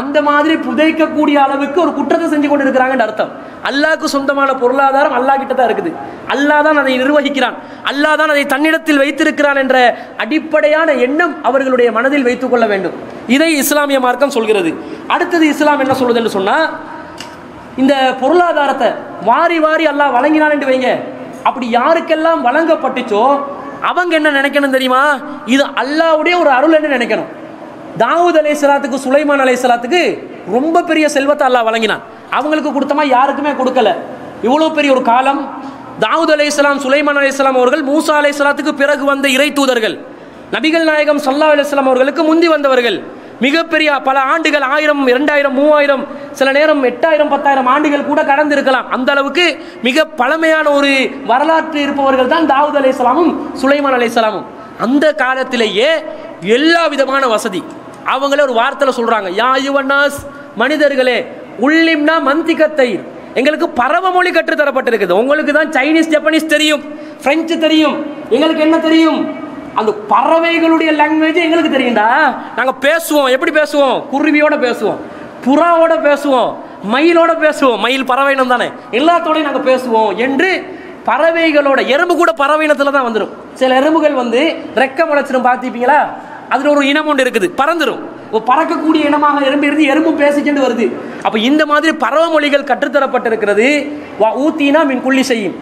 A: அந்த மாதிரி புதைக்கக்கூடிய அளவுக்கு ஒரு குற்றத்தை செஞ்சு கொண்டு இருக்கிறாங்கன்னு அர்த்தம். அல்லாஹ்க்கு சொந்தமான பொருளாதாரம் அல்லாஹ் கிட்ட தான் இருக்குது. அல்லாஹ் தான் அதை நிர்வகிக்கிறான். அல்லாஹ் தான் அதை தன்னிடத்தில் வைத்திருக்கிறான் என்ற அடிப்படையான எண்ணம் அவர்களுடைய மனதில் வைத்துக் கொள்ள வேண்டும். இதை இஸ்லாமிய மார்க்கம் சொல்கிறது. அடுத்தது இஸ்லாம் என்ன சொல்லுதுன்னு சொன்னால் சொன்னா இந்த பொருளாதாரத்தை வாரி வாரி அல்லாஹ் வழங்கினான் வைங்க. அப்படி யாருக்கெல்லாம் வழங்கப்பட்டுச்சோ அவங்க என்ன நினைக்கணும் தெரியுமா? இது அல்லாவுடைய ஒரு அருள் என்று நினைக்கணும். தாவூத் அலைஹிஸ்ஸலாத்துக்கு சுலைமான் சலாத்துக்கு ரொம்ப பெரிய செல்வத்தை அல்லாஹ் வழங்கினான். அவங்களுக்கு கொடுத்தமா யாருக்குமே கொடுக்கல. இவ்வளோ பெரிய ஒரு காலம் தாவூத் அலைஹிஸ்ஸலாம் சுலைமான் அலைஹிஸ்ஸலாம் அவர்கள் மூசா அலைஹிஸ்ஸலாத்துக்கு பிறகு வந்த இறை தூதர்கள் நபிகள் நாயகம் சல்லா அலிஸ்லாம் அவர்களுக்கு முந்தி வந்தவர்கள் மிகப்பெரிய பல ஆண்டுகள் ஆயிரம் இரண்டாயிரம் மூவாயிரம் சில நேரம் எட்டாயிரம் பத்தாயிரம் ஆண்டுகள் கூட கடந்து இருக்கலாம் அந்த அளவுக்கு மிக பழமையான ஒரு வரலாற்று இருப்பவர்கள் தான் தாவூத் அலைஹிஸ்ஸலாமும் சுலைமான் அலைஹிஸ்ஸலாமும் அந்த காலத்திலேயே எல்லா விதமான வசதி. அவங்களே ஒரு வார்த்தையில் சொல்கிறாங்க யா யுவன்னாஸ் மனிதர்களே உள்ளிம்னா மந்திகத்தை எங்களுக்கு பரவ மொழி கற்றுத்தரப்பட்டிருக்குது உங்களுக்கு தான் சைனீஸ் ஜப்பனீஸ் தெரியும். ஃப்ரெஞ்சு தெரியும். எங்களுக்கு என்ன தெரியும்? அந்த பறவைகளுடைய லாங்குவேஜ் எங்களுக்கு தெரியும்டா. நாங்கள் பேசுவோம். எப்படி பேசுவோம்? குருவியோட பேசுவோம். புறாவோட பேசுவோம். மயிலோட பேசுவோம். மயில் பறவைனம் தானே எல்லாத்தோடையும் நாங்கள் பேசுவோம் என்று பறவைகளோட எறும்பு கூட பறவை இனத்தில் தான் வந்துடும் சில எறும்புகள் வந்து ரெக்க முளைச்சிடும் பார்த்துப்பீங்களா அதில் ஒரு இனம் ஒன்று இருக்குது பறந்துடும் ஒரு பறக்கக்கூடிய இனமாக எறும்பு இருந்து எறும்பும் பேசிக்கிட்டு வருது. அப்போ இந்த மாதிரி பறவை மொழிகள் கற்றுத்தரப்பட்டிருக்கிறது வா ஊத்தினா மின் குள்ளி செய்யும்.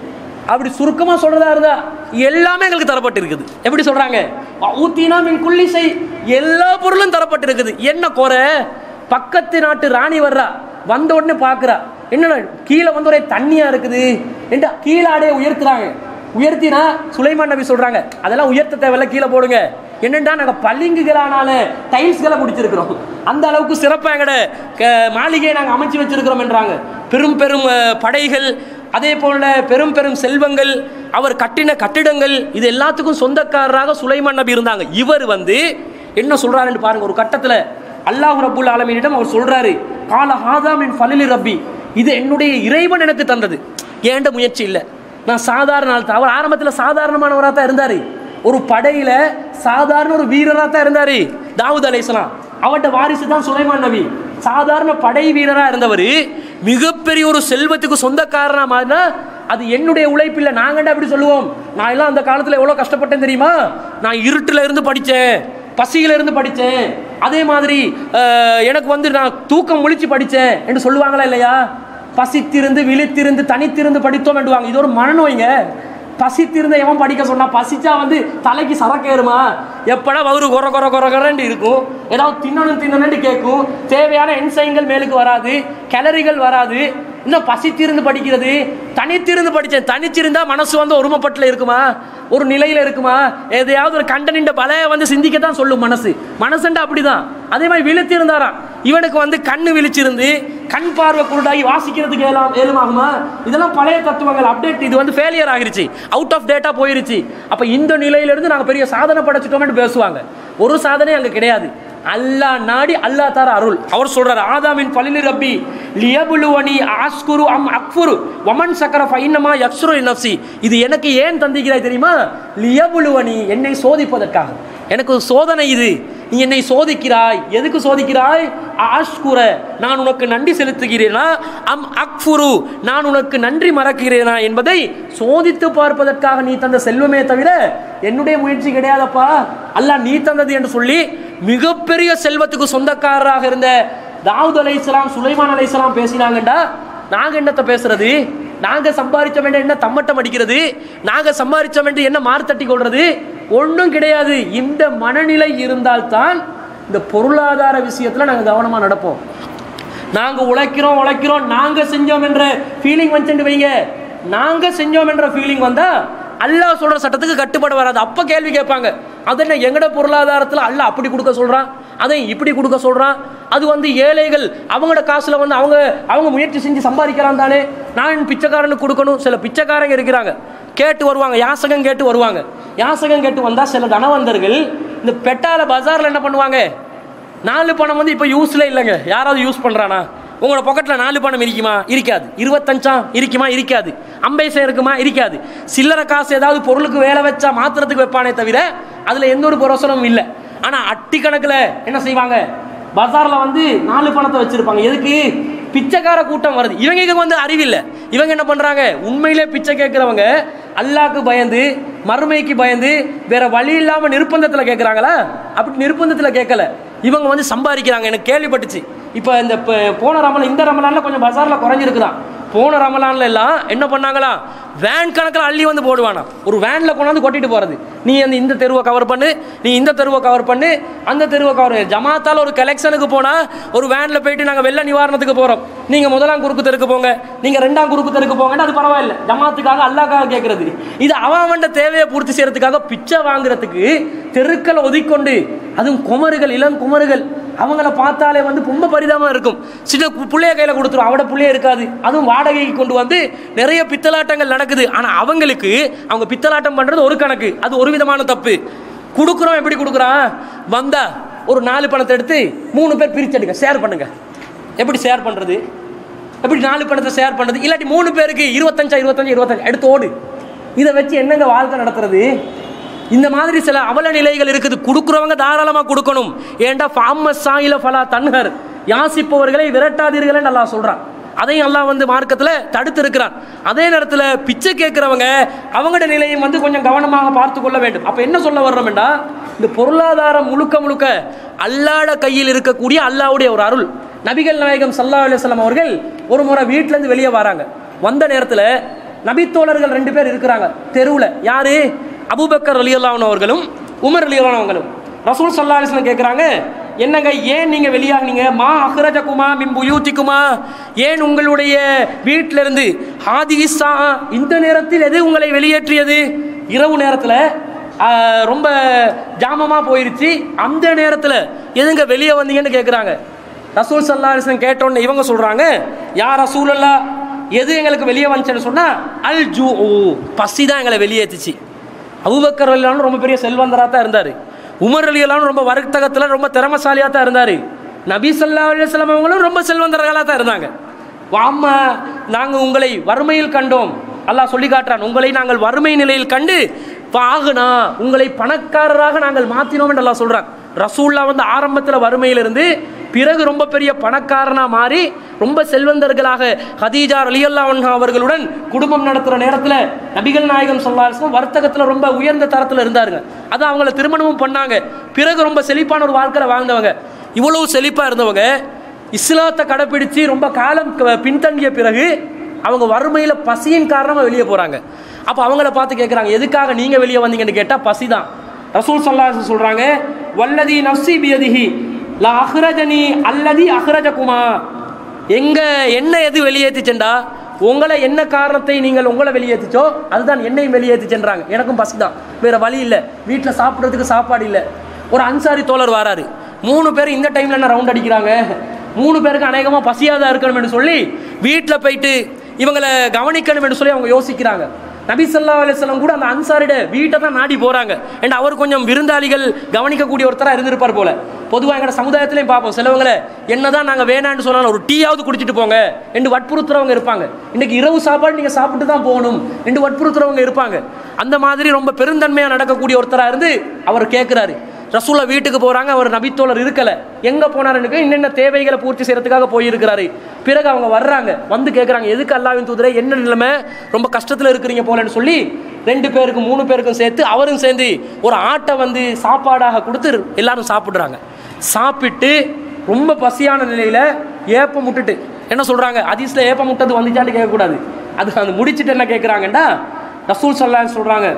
A: அப்படி சுருக்கமாக சொல்கிறதா இருந்தா எல்லாமே எங்களுக்கு தரப்பட்டு இருக்குது எப்படி சொல்கிறாங்க ஊத்தினா மின் குள்ளி செய் எல்லா பொருளும் தரப்பட்டு இருக்குது என்ன குறை? பக்கத்து நாட்டு ராணி வர்றா வந்த உடனே பார்க்குறா. என்னடா கீழே வந்து ஒரே தண்ணியாக இருக்குது? என்று கீழே அடைய உயர்த்துறாங்க. உயர்த்தினா சுலைமான் நபி சொல்கிறாங்க அதெல்லாம் உயர்த்த தேவையில்ல கீழே போடுங்க. என்னென்னா நாங்கள் பளிங்குகளானால டைல்ஸ்களை முடிச்சிருக்கிறோம் அந்த அளவுக்கு சிறப்பாக எங்கட க- மாளிகையை நாங்கள் அமைச்சு வச்சிருக்கிறோம் என்றாங்க. பெரும் பெரும் படைகள் அதே போல பெரும் பெரும் செல்வங்கள் அவர் கட்டின கட்டிடங்கள் இது எல்லாத்துக்கும் சொந்தக்காரராக சுலைமான் நபி இருந்தாங்க. இவர் வந்து என்ன சொல்கிறாருன்னு பாருங்கள் ஒரு கட்டத்தில் அல்லாஹ் ரபுல் ஆலமீனிடம் அவர் சொல்றாரு கால ஹாதாமின் ஃபலிலி ரப்பி. இது என்னுடைய இறைவன் எனக்கு தந்தது. ஏண்ட முயற்சி இல்லை. நான் சாதாரண ஆள் தான் அவர் ஆரம்பத்தில் சாதாரணமானவராக தான் இருந்தார். ஒரு படையில் சாதாரண ஒரு வீரராக தான் இருந்தார். தாவூத் அலைஹிஸ்ஸலாம் அவட்ட வாரிசு தான் சுலைமான் நபி. சாதாரண படை வீரராக இருந்தவர் மிகப்பெரிய ஒரு செல்வத்துக்கு சொந்தக்காரனாக மாறினா அது என்னுடைய உழைப்பில்லை நாங்கண்டா அப்படி சொல்லுவோம். நான் எல்லாம் அந்த காலத்தில் எவ்வளோ கஷ்டப்பட்டேன் தெரியுமா? நான் இருட்டில் இருந்து படித்தேன் பசியிலிருந்து படித்தேன் அதே மாதிரி எனக்கு வந்து நான் தூக்கம் முழிச்சு படித்தேன் என்று சொல்லுவாங்களா இல்லையா? பசித்திருந்து விழித்திருந்து தனித்திருந்து படித்தோம் என்றுவாங்க. இது ஒரு மனநோய்ங்க. பசித்திருந்த எவன் படிக்க சொன்னா பசிச்சா வந்து தலைக்கு சரக்கேறுமா எப்படா வவுறு கொர கொர கொர கொரன்னு இருக்கும். ஏதாவது தின்னணும் தின்னணும்னு கேட்கும். தேவையான என்சைன்கள் மேலுக்கு வராது. கேலரிகள் வராது. இன்னும் பசித்திருந்து படிக்கிறது? தனித்திருந்து படித்தேன் தனிச்சிருந்தா மனசு வந்து ஒருமைப்பட்டில் இருக்குமா? ஒரு நிலையில் இருக்குமா? எதையாவது ஒரு கண்டனின் பலைய வந்து சிந்திக்கத்தான் சொல்லும் மனசு. மனசுண்டா அப்படிதான். அதே மாதிரி விழுத்திருந்தாராம் இவனுக்கு வந்து கண்ணு விழிச்சிருந்து கண் பார்வை குருடாகி வாசிக்கிறதுக்கு ஏலாம் ஏலுமாகுமா? இதெல்லாம் பழைய தத்துவங்கள். அப்டேட் இது வந்து ஃபெயிலியர் ஆகிருச்சு. அவுட் ஆஃப் டேட்டா போயிருச்சு. அப்போ இந்த நிலையிலிருந்து நாங்கள் பெரிய சாதனை படைச்சிட்டோம்னு பேசுவாங்க. ஒரு சாதனை அங்கே கிடையாது. அல்லாஹ் நாடி அல்லாஹ் தார அருள். அவர் சொல்றாரு ஆதாமின் பலினி ரப்பி லியபுலுவனி ஆஸ்குரு அம் அக்ஃபுரு வமன் சக்கர ஃபைனமா யக்ஸ்ரு நப்சி இது எனக்கு ஏன் தந்திக்கிறாய் தெரியுமா? லியபுலுவனி என்னை சோதிப்பதற்காக. எனக்கு ஒரு சோதனை இது. நீ என்னை சோதிக்கிறாய். எதுக்கு சோதிக்கிறாய்? ஆஷ்குர நான் உனக்கு நன்றி செலுத்துகிறேனா? அம் அக்ஃபுரு நான் உனக்கு நன்றி மறக்கிறேனா? என்பதை சோதித்து பார்ப்பதற்காக நீ தந்த செல்வமே தவிர என்னுடைய முயற்சி கிடையாதப்பா. அல்லாஹ் நீ தந்தது என்று சொல்லி மிகப்பெரிய செல்வத்துக்கு சொந்தக்காரராக இருந்த தாவூத் அலைஹிஸ்ஸலாம் சுலைமான் அலைஹிஸ்ஸலாம் பேசினாங்கண்டா? நாங்க என்னத்த பேசுறது? நாங்க சம்பாதிச்ச வேண்டிய என்ன தம்மட்டம் அடிக்கிறது? நாங்க சம்பாதிச்ச வேண்டிய என்ன மார்த்தட்டி கொள்றது? ஒன்றும் கிடையாது. இந்த மனநிலை இருந்தால்தான் இந்த பொருளாதார விஷயத்துல நாங்க கவனமா நடப்போம். நாங்க உழைக்கிறோம் உழைக்கிறோம் நாங்க செஞ்சோம் என்ற ஃபீலிங் வந்துட்டு வைங்க. நாங்க செஞ்சோம் என்ற ஃபீலிங் வந்தா அல்லாஹ் சொல்கிற சட்டத்துக்கு கட்டுப்பட வராது. அப்போ கேள்வி கேட்பாங்க. அது என்ன எங்கட பொருளாதாரத்தில் அல்லாஹ் அப்படி கொடுக்க சொல்கிறான் அதை இப்படி கொடுக்க சொல்கிறான் அது வந்து ஏழைகள் அவங்களோட காசில் வந்து அவங்க அவங்க முயற்சி செஞ்சு சம்பாதிக்கிறான் தானே. நான் பிச்சைக்காரனுக்கு கொடுக்கணும். சில பிச்சைக்காரங்க இருக்கிறாங்க. கேட்டு வருவாங்க. யாசகம் கேட்டு வருவாங்க. யாசகம் கேட்டு வந்தால் சில தனவந்தர்கள் இந்த பெட்டால பஜாரில் என்ன பண்ணுவாங்க? நாலு பணம் வந்து இப்போ யூஸ்லே இல்லைங்க. யாராவது யூஸ் பண்ணுறானா உங்களோட பாக்கெட்டில் நாலு பணம் இருக்குமா இருக்காது. இருபத்தஞ்சாம் இருக்குமா? இருக்காது. அம்பேசம் இருக்குமா? இருக்காது. சில்லறை காசு ஏதாவது பொருளுக்கு வேலை வச்சா மாத்திரத்துக்கு வைப்பானே தவிர அதில் எந்த ஒரு புரோசனமும் இல்லை. ஆனால் அட்டி கணக்கில் என்ன செய்வாங்க? பஜாரில் வந்து நாலு பணத்தை வச்சிருப்பாங்க. எதுக்கு? பிச்சைக்கார கூட்டம் வருது. இவங்களுக்கு வந்து அறிவில்லை இவங்க என்ன பண்றாங்க? உண்மையிலே பிச்சை கேட்கிறவங்க அல்லாக்கு பயந்து மறுமைக்கு பயந்து வேற வழி இல்லாம நிர்பந்தத்துல கேட்குறாங்களா? அப்படி நிர்பந்தத்துல கேட்கல. இவங்க வந்து சம்பாதிக்கிறாங்க. எனக்கு கேள்விப்பட்டுச்சு. இப்போ இந்த போன ரமலான் இந்த ரமலானில் கொஞ்சம் பஜார்ல குறைஞ்சிருக்குதான். போன ரமலான்ல எல்லாம் என்ன பண்ணாங்களா? வேன் கணக்கில் அள்ளி வந்து போடுவானா. ஒரு வேனில் கொண்டாந்து கொட்டிட்டு போகிறது நீ அந்த இந்த தெருவை கவர் பண்ணு நீ இந்த தெருவை கவர் பண்ணு அந்த தெருவை கவர் ஜமாத்தால் ஒரு கலெக்ஷனுக்கு போனால் ஒரு வேனில் போயிட்டு நாங்கள் வெள்ள நிவாரணத்துக்கு போகிறோம் நீங்கள் முதலாம் குறுக்கு தெருக்கு போங்க. நீங்கள் ரெண்டாம் குறுக்கு தெருக்கு போங்கன்னா அது பரவாயில்ல. ஜமாத்துக்காக அல்லாக்காக கேட்குறது இது அவன் தேவையை பூர்த்தி செய்கிறதுக்காக பிச்சை வாங்குறதுக்கு தெருக்களை ஒதுக்கொண்டு அதுவும் குமருகள் இளம் குமருகள் அவங்கள பார்த்தாலே வந்து ரொம்ப பரிதாபமாக இருக்கும். சின்ன பிள்ளைய கையில் கொடுத்துரும். அவட பிள்ளைய இருக்காது. அதுவும் வாடகைக்கு கொண்டு வந்து நிறைய பித்தலாட்டங்கள் நடக்குது. ஆனால் அவங்களுக்கு அவங்க பித்தலாட்டம் பண்ணுறது ஒரு கணக்கு. அது ஒரு விதமான தப்பு. கொடுக்குறோம் எப்படி கொடுக்குறான் வந்தா ஒரு நாலு பணத்தை எடுத்து மூணு பேர் பிரிச்செடுங்க. ஷேர் பண்ணுங்க. எப்படி ஷேர் பண்ணுறது எப்படி நாலு பணத்தை ஷேர் பண்ணுறது இல்லாட்டி மூணு பேருக்கு இருபத்தஞ்சா இருபத்தஞ்சு இருபத்தஞ்சு எடுத்து ஓடு. இதை வச்சு என்னங்க வாழ்க்கை நடத்துறது? இந்த மாதிரி சில அவல நிலைகள் இருக்குது. கொடுக்குறவங்க தாராளமாக கொடுக்கணும். ஏண்டா ஃபாமஸ் சாயில ஃபலா தன்ஹர். யாசிப்பவர்களை விரட்டாதீர்களே நல்லா சொல்கிறான் அதையும் அல்லாஹ் வந்து மார்க்கத்தில் தடுத்து இருக்கிறான் அதே நேரத்தில் பிச்சை கேட்குறவங்க அவங்களோட நிலையும் வந்து கொஞ்சம் கவனமாக பார்த்து கொள்ள வேண்டும். அப்போ என்ன சொல்ல வர்றோம்டா? இந்த பொருளாதாரம் முழுக்க முழுக்க அல்லாட கையில் இருக்கக்கூடிய அல்லாவுடைய ஒரு அருள். நபிகள் நாயகம் சல்லா அலுவலம் அவர்கள் ஒரு முறை வீட்டிலேருந்து வெளியே வராங்க. வந்த நேரத்தில் நபித்தோழர்கள் ரெண்டு பேர் இருக்கிறாங்க. தெருவில். யார்? அபுபக்கர் அலி அல்லாவன் அவர்களும் உமர் அலியல்லான் அவர்களும் ரசூல் சல்லா அலுவலம் கேட்குறாங்க என்னங்க ஏன் நீங்கள் வெளியாகினீங்க மா அஹ்ரஜகுமா மிம்பு யூத்திக்குமா ஏன் உங்களுடைய வீட்டிலிருந்து ஹாதிகிஸ்ஸா இந்த நேரத்தில் எது உங்களை வெளியேற்றியது? இரவு நேரத்தில் ரொம்ப ஜாமமாக போயிருச்சு. அந்த நேரத்தில் எதுங்க வெளியே வந்தீங்கன்னு கேட்குறாங்க ரசூல் சல்லா அலிஸ்லாம் கேட்டோன்னு இவங்க சொல்கிறாங்க யார் ரசூல் அல்லா எது எங்களுக்கு வெளியே வந்துச்சுன்னு சொன்னால் அல் ஜூ பசி தான் எங்களை வெளியேற்றுச்சு அபுபக்கர் அலிலானும் ரொம்ப பெரிய செல்வந்தராக தான் இருந்தார். உமர் அலியலானும் ரொம்ப வர்த்தகத்தில் ரொம்ப திறமசாலியாக தான் இருந்தார். நபி சல்லா அலிஸ்லாம் அவங்களும் ரொம்ப செல்வந்தர்களாக தான் இருந்தாங்க. வாம்மா நாங்கள் உங்களை வறுமையில் கண்டோம். அல்லாஹ் சொல்லி காட்டுறான் உங்களை நாங்கள் வறுமை நிலையில் கண்டு பாகுனா உங்களை பணக்காரராக நாங்கள் மாற்றினோம் என்று அல்லாஹ் சொல்கிறான் ரசூல்லா வந்து ஆரம்பத்தில் வறுமையிலிருந்து பிறகு ரொம்ப பெரிய பணக்காரனாக மாறி ரொம்ப செல்வந்தர்களாக ஹதீஜா அலியல்லா அவர்களுடன் குடும்பம் நடத்துகிற நேரத்தில் நபிகள் நாயகம் சொல்லாசம் வர்த்தகத்தில் ரொம்ப உயர்ந்த தரத்தில் இருந்தாருங்க. அது அவங்கள திருமணமும் பண்ணாங்க. பிறகு ரொம்ப செழிப்பான ஒரு வாழ்க்கையில் வாழ்ந்தவங்க. இவ்வளவு செழிப்பாக இருந்தவங்க. இஸ்லாத்தை கடைப்பிடித்து ரொம்ப காலம் பின்தங்கிய பிறகு அவங்க வறுமையில் பசியின் காரணமாக வெளியே போகிறாங்க அப்போ அவங்கள பார்த்து கேட்குறாங்க எதுக்காக நீங்கள் வெளியே வந்தீங்கன்னு கேட்டால் பசி தான் ரசூல் சல்லாஹ் சொல்கிறாங்க வல்லதி நஃப்சி பியதிஹி. லா அஹ்ரஜனி அல்லதி அஹ்ரஜகுமா எங்க என்ன எது வெளியேற்றிச்செண்டா உங்களை என்ன காரணத்தை நீங்கள் உங்களை வெளியேற்றிச்சோ அதுதான் என்னையும் வெளியேற்றிச்சென்றாங்க எனக்கும் பசி தான் வேற வழி இல்லை. வீட்டில் சாப்பிட்றதுக்கு சாப்பாடு இல்லை. ஒரு அன்சாரி தோழர் வராரு. மூணு பேர் இந்த டைம்ல என்ன ரவுண்ட் அடிக்கிறாங்க? மூணு பேருக்கு அநேகமாக பசியாக தான் இருக்கணும்னு சொல்லி வீட்டில் போயிட்டு இவங்களை கவனிக்கணும் என்று சொல்லி அவங்க யோசிக்கிறாங்க. நபி ஸல்லல்லாஹு கூட அந்த அன்சாரிட வீட்டை தான் நாடி போகிறாங்க ஏன்னா அவர் கொஞ்சம் விருந்தாளிகள் கவனிக்கக்கூடிய ஒருத்தராக இருந்திருப்பார் போல. பொதுவாக எங்களோட சமுதாயத்திலையும் பார்ப்போம் சிலவங்களை என்னதான் நாங்கள் வேணான்னு சொன்னாலும் ஒரு டீயாவது குடிச்சிட்டு போங்க. என்று வற்புறுத்துறவங்க இருப்பாங்க. இன்னைக்கு இரவு சாப்பாடு நீங்கள் சாப்பிட்டு தான் போகணும். என்று வற்புறுத்துறவங்க இருப்பாங்க. அந்த மாதிரி ரொம்ப பெருந்தன்மையாக நடக்கக்கூடிய ஒருத்தராக இருந்து அவர் கேட்குறாரு ரசூலா வீட்டுக்கு போகிறாங்க அவர் நபித்தோழர் இருக்கலை. எங்கே போனாருன்னு என்னென்ன தேவைகளை பூர்த்தி செய்கிறதுக்காக போயிருக்கிறாரு. பிறகு அவங்க வர்றாங்க வந்து கேட்குறாங்க எதுக்கு அல்லாவின் தூதரை என்ன நிலைமை? ரொம்ப கஷ்டத்தில் இருக்கிறீங்க போலன்னு சொல்லி ரெண்டு பேருக்கும் மூணு பேருக்கும் சேர்த்து அவரும் சேர்ந்து ஒரு ஆட்டை வந்து சாப்பாடாக கொடுத்து எல்லாரும் சாப்பிட்றாங்க. சாப்பிட்டு ரொம்ப பசியான நிலையில் ஏப்பம் முட்டுட்டு என்ன சொல்கிறாங்க அதிசல ஏப்பம் முட்டது வந்துச்சான்னு கேட்கக்கூடாது அது அந்த முடிச்சுட்டு என்ன கேட்குறாங்கன்னா ரசூல் சொல்லான்னு சொல்கிறாங்க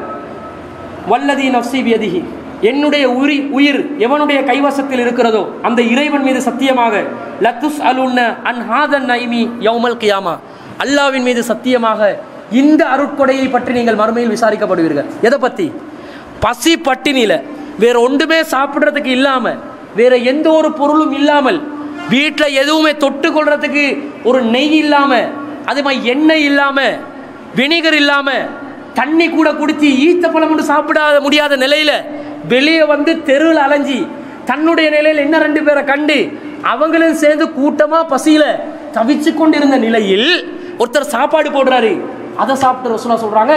A: வல்லதி நஃப்சி பியதிஹி. என்னுடைய உரி உயிர் எவனுடைய கைவசத்தில் இருக்கிறதோ அந்த இறைவன் மீது சத்தியமாக லத்துஸ் அலுன்ன அன்ஹாதன் நைமி யௌமல் கியாமா. அல்லாவின் மீது சத்தியமாக இந்த அருட்கொடையை பற்றி நீங்கள் மறுமையில் விசாரிக்கப்படுவீர்கள். எதை பற்றி பசி பட்டினியில். வேற ஒன்றுமே சாப்பிட்றதுக்கு இல்லாமல் வேற எந்த ஒரு பொருளும் இல்லாமல் வீட்டில் எதுவுமே தொட்டு கொள்றதுக்கு ஒரு நெய் இல்லாமல் அதே மாதிரி எண்ணெய் இல்லாமல் வினிகர் இல்லாமல் தண்ணி கூட குடித்து ஈத்த பழம் கொண்டு சாப்பிடாத முடியாத நிலையில் வெளியே வந்து தெருவில் அலைஞ்சி தன்னுடைய நிலையில் என்ன ரெண்டு பேரை கண்டு அவங்களும் சேர்ந்து கூட்டமாக பசியில் தவிச்சு கொண்டிருந்த நிலையில் ஒருத்தர் சாப்பாடு போடுறாரு. அதை சாப்பிட்டு ரசூலா சொல்கிறாங்க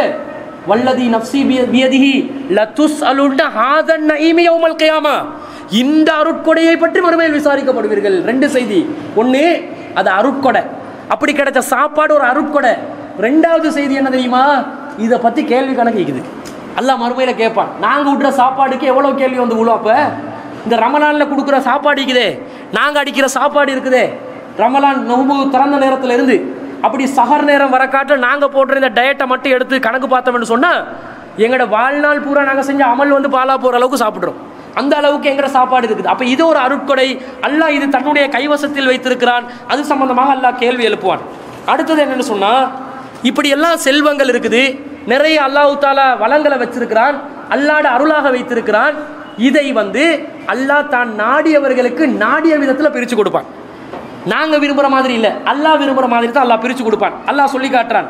A: வல்லதி நப்சி பிய- பியதிஹி லத்துஸ் அலுண்ட ஹாதன் நஈமி யௌமல் கியாமா. இந்த அருட்கொடையை பற்றி மறுமையில் விசாரிக்கப்படுவீர்கள். ரெண்டு செய்தி. ஒன்று அது அருட்கொடை. அப்படி கிடைச்ச சாப்பாடு ஒரு அருட்கொடை. ரெண்டாவது செய்தி என்ன தெரியுமா? இதை பற்றி கேள்வி கணக்கு இருக்குது. அல்லா மறுமையில் கேட்பான் நாங்கள் விட்ற சாப்பாடுக்கு எவ்வளோ கேள்வி வந்து விழும் அப்போ? இந்த ரமலானில் கொடுக்குற சாப்பாடு இருக்குதே நாங்கள் அடிக்கிற சாப்பாடு இருக்குதே. ரமலான் நோம்பு திறந்த நேரத்தில் இருந்து அப்படி சகர் நேரம் வர காட்ட நாங்கள் போடுற இந்த டயட்டை மட்டும் எடுத்து கணக்கு பார்த்தோம்னு சொன்னால் எங்களோட வாழ்நாள் பூரா நாங்கள் செஞ்ச அமல் வந்து பாலா போகிற அளவுக்கு சாப்பிட்றோம். அந்த அளவுக்கு எங்கிற சாப்பாடு இருக்குது. அப்போ இது ஒரு அருட்கொடை. அல்லாஹ் இது தன்னுடைய கைவசத்தில் வைத்திருக்கிறான். அது சம்பந்தமாக அல்லாஹ் கேள்வி எழுப்புவான். அடுத்தது என்னென்னு சொன்னால் இப்படி எல்லாம் செல்வங்கள் இருக்குது. நிறைய அல்லாஹு தாலா வளங்களை வச்சிருக்கிறான் அல்லாட அருளாக வைத்திருக்கிறான். இதை வந்து அல்லாஹ் தான் நாடியவர்களுக்கு நாடிய விதத்தில் பிரித்து கொடுப்பான். நாங்கள் விரும்புகிற மாதிரி இல்லை அல்லாஹ் விரும்புகிற மாதிரி தான் அல்லாஹ் பிரித்து கொடுப்பான். அல்லாஹ் சொல்லி காட்டுறான்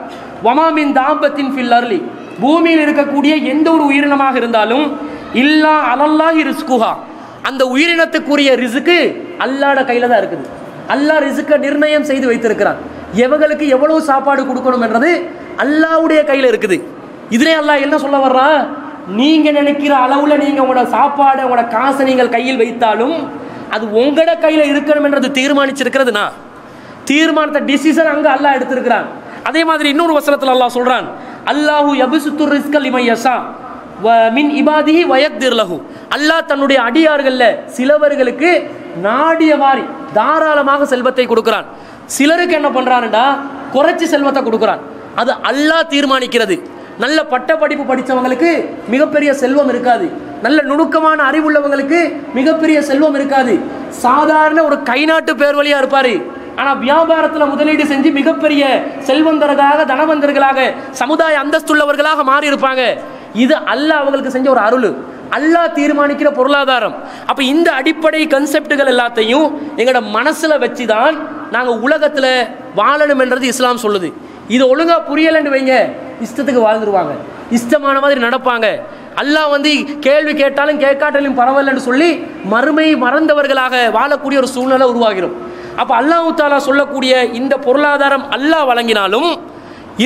A: வமாமின் தாம்பத்தின் ஃபில் அர்லி. பூமியில் இருக்கக்கூடிய எந்த ஒரு உயிரினமாக இருந்தாலும் இல்லா அலல்லாஹி ரிஸ்குஹா. அந்த உயிரினத்துக்குரிய ரிசுக்கு அல்லாட கையில் தான் இருக்குது. அல்லாஹ் ரிசுக்கை நிர்ணயம் செய்து வைத்திருக்கிறான். எவங்களுக்கு எவ்வளவு சாப்பாடு கொடுக்கணும் என்றது அல்லாவுடைய கையில் இருக்குது. இதிலே அல்லாஹ் என்ன சொல்ல வர்றான் நீங்கள் நினைக்கிற அளவில் நீங்கள் உங்களோட சாப்பாடு உங்களோட காசை நீங்கள் கையில் வைத்தாலும் அது உங்களோட கையில் இருக்கணும் என்றது தீர்மானிச்சிருக்கிறது நான். தீர்மானத்தை டிசிஷன் அங்கே அல்லாஹ் எடுத்திருக்கிறான். அதே மாதிரி இன்னொரு வசனத்தில் அல்லாஹ் சொல்கிறான் அல்லாஹூ யபுசுத்து ரிஸ்கல் இமையசா மின் இபாதிஹி வயக்திர் லஹு. அல்லாஹ் தன்னுடைய அடியார்களில் சிலவர்களுக்கு நாடிய மாதிரி தாராளமாக செல்வத்தை கொடுக்குறான். சிலருக்கு என்ன பண்ணுறான்டா குறைச்சி செல்வத்தை கொடுக்குறான். அது அல்லாஹ் தீர்மானிக்கிறது. நல்ல பட்ட படிப்பு படித்தவங்களுக்கு மிகப்பெரிய செல்வம் இருக்காது. நல்ல நுணுக்கமான அறிவுள்ளவங்களுக்கு மிகப்பெரிய செல்வம் இருக்காது. சாதாரண ஒரு கைநாட்டு பேர் வழியாக இருப்பார். ஆனால் வியாபாரத்தில் முதலீடு செஞ்சு மிகப்பெரிய செல்வந்தர்களாக தனவந்தர்களாக சமுதாய அந்தஸ்துள்ளவர்களாக மாறி இருப்பாங்க இது அல்லாஹ் அவங்களுக்கு செஞ்ச ஒரு அருள். அல்லாஹ் தீர்மானிக்கிற பொருளாதாரம். அப்ப இந்த அடிப்படை கன்செப்டுகள் எல்லாத்தையும் எங்களோட மனசுல வச்சு தான் நாங்க உலகத்துல வாழணும் என்றது இஸ்லாம் சொல்லுது. இது ஒழுங்கா புரியலைன்னு வைங்க இஷ்டத்துக்கு வாழ்ந்துருவாங்க. இஷ்டமான மாதிரி நடப்பாங்க. அல்லாஹ் வந்து கேள்வி கேட்டாலும் கேட்காட்டாலும் பரவாயில்லன்னு சொல்லி மறுமை மறந்தவர்களாக வாழக்கூடிய ஒரு சூழ்நிலை உருவாகிடும் அப்ப அல்லாஹ் தாலா சொல்லக்கூடிய இந்த பொருளாதாரம் அல்லாஹ் வழங்கினாலும்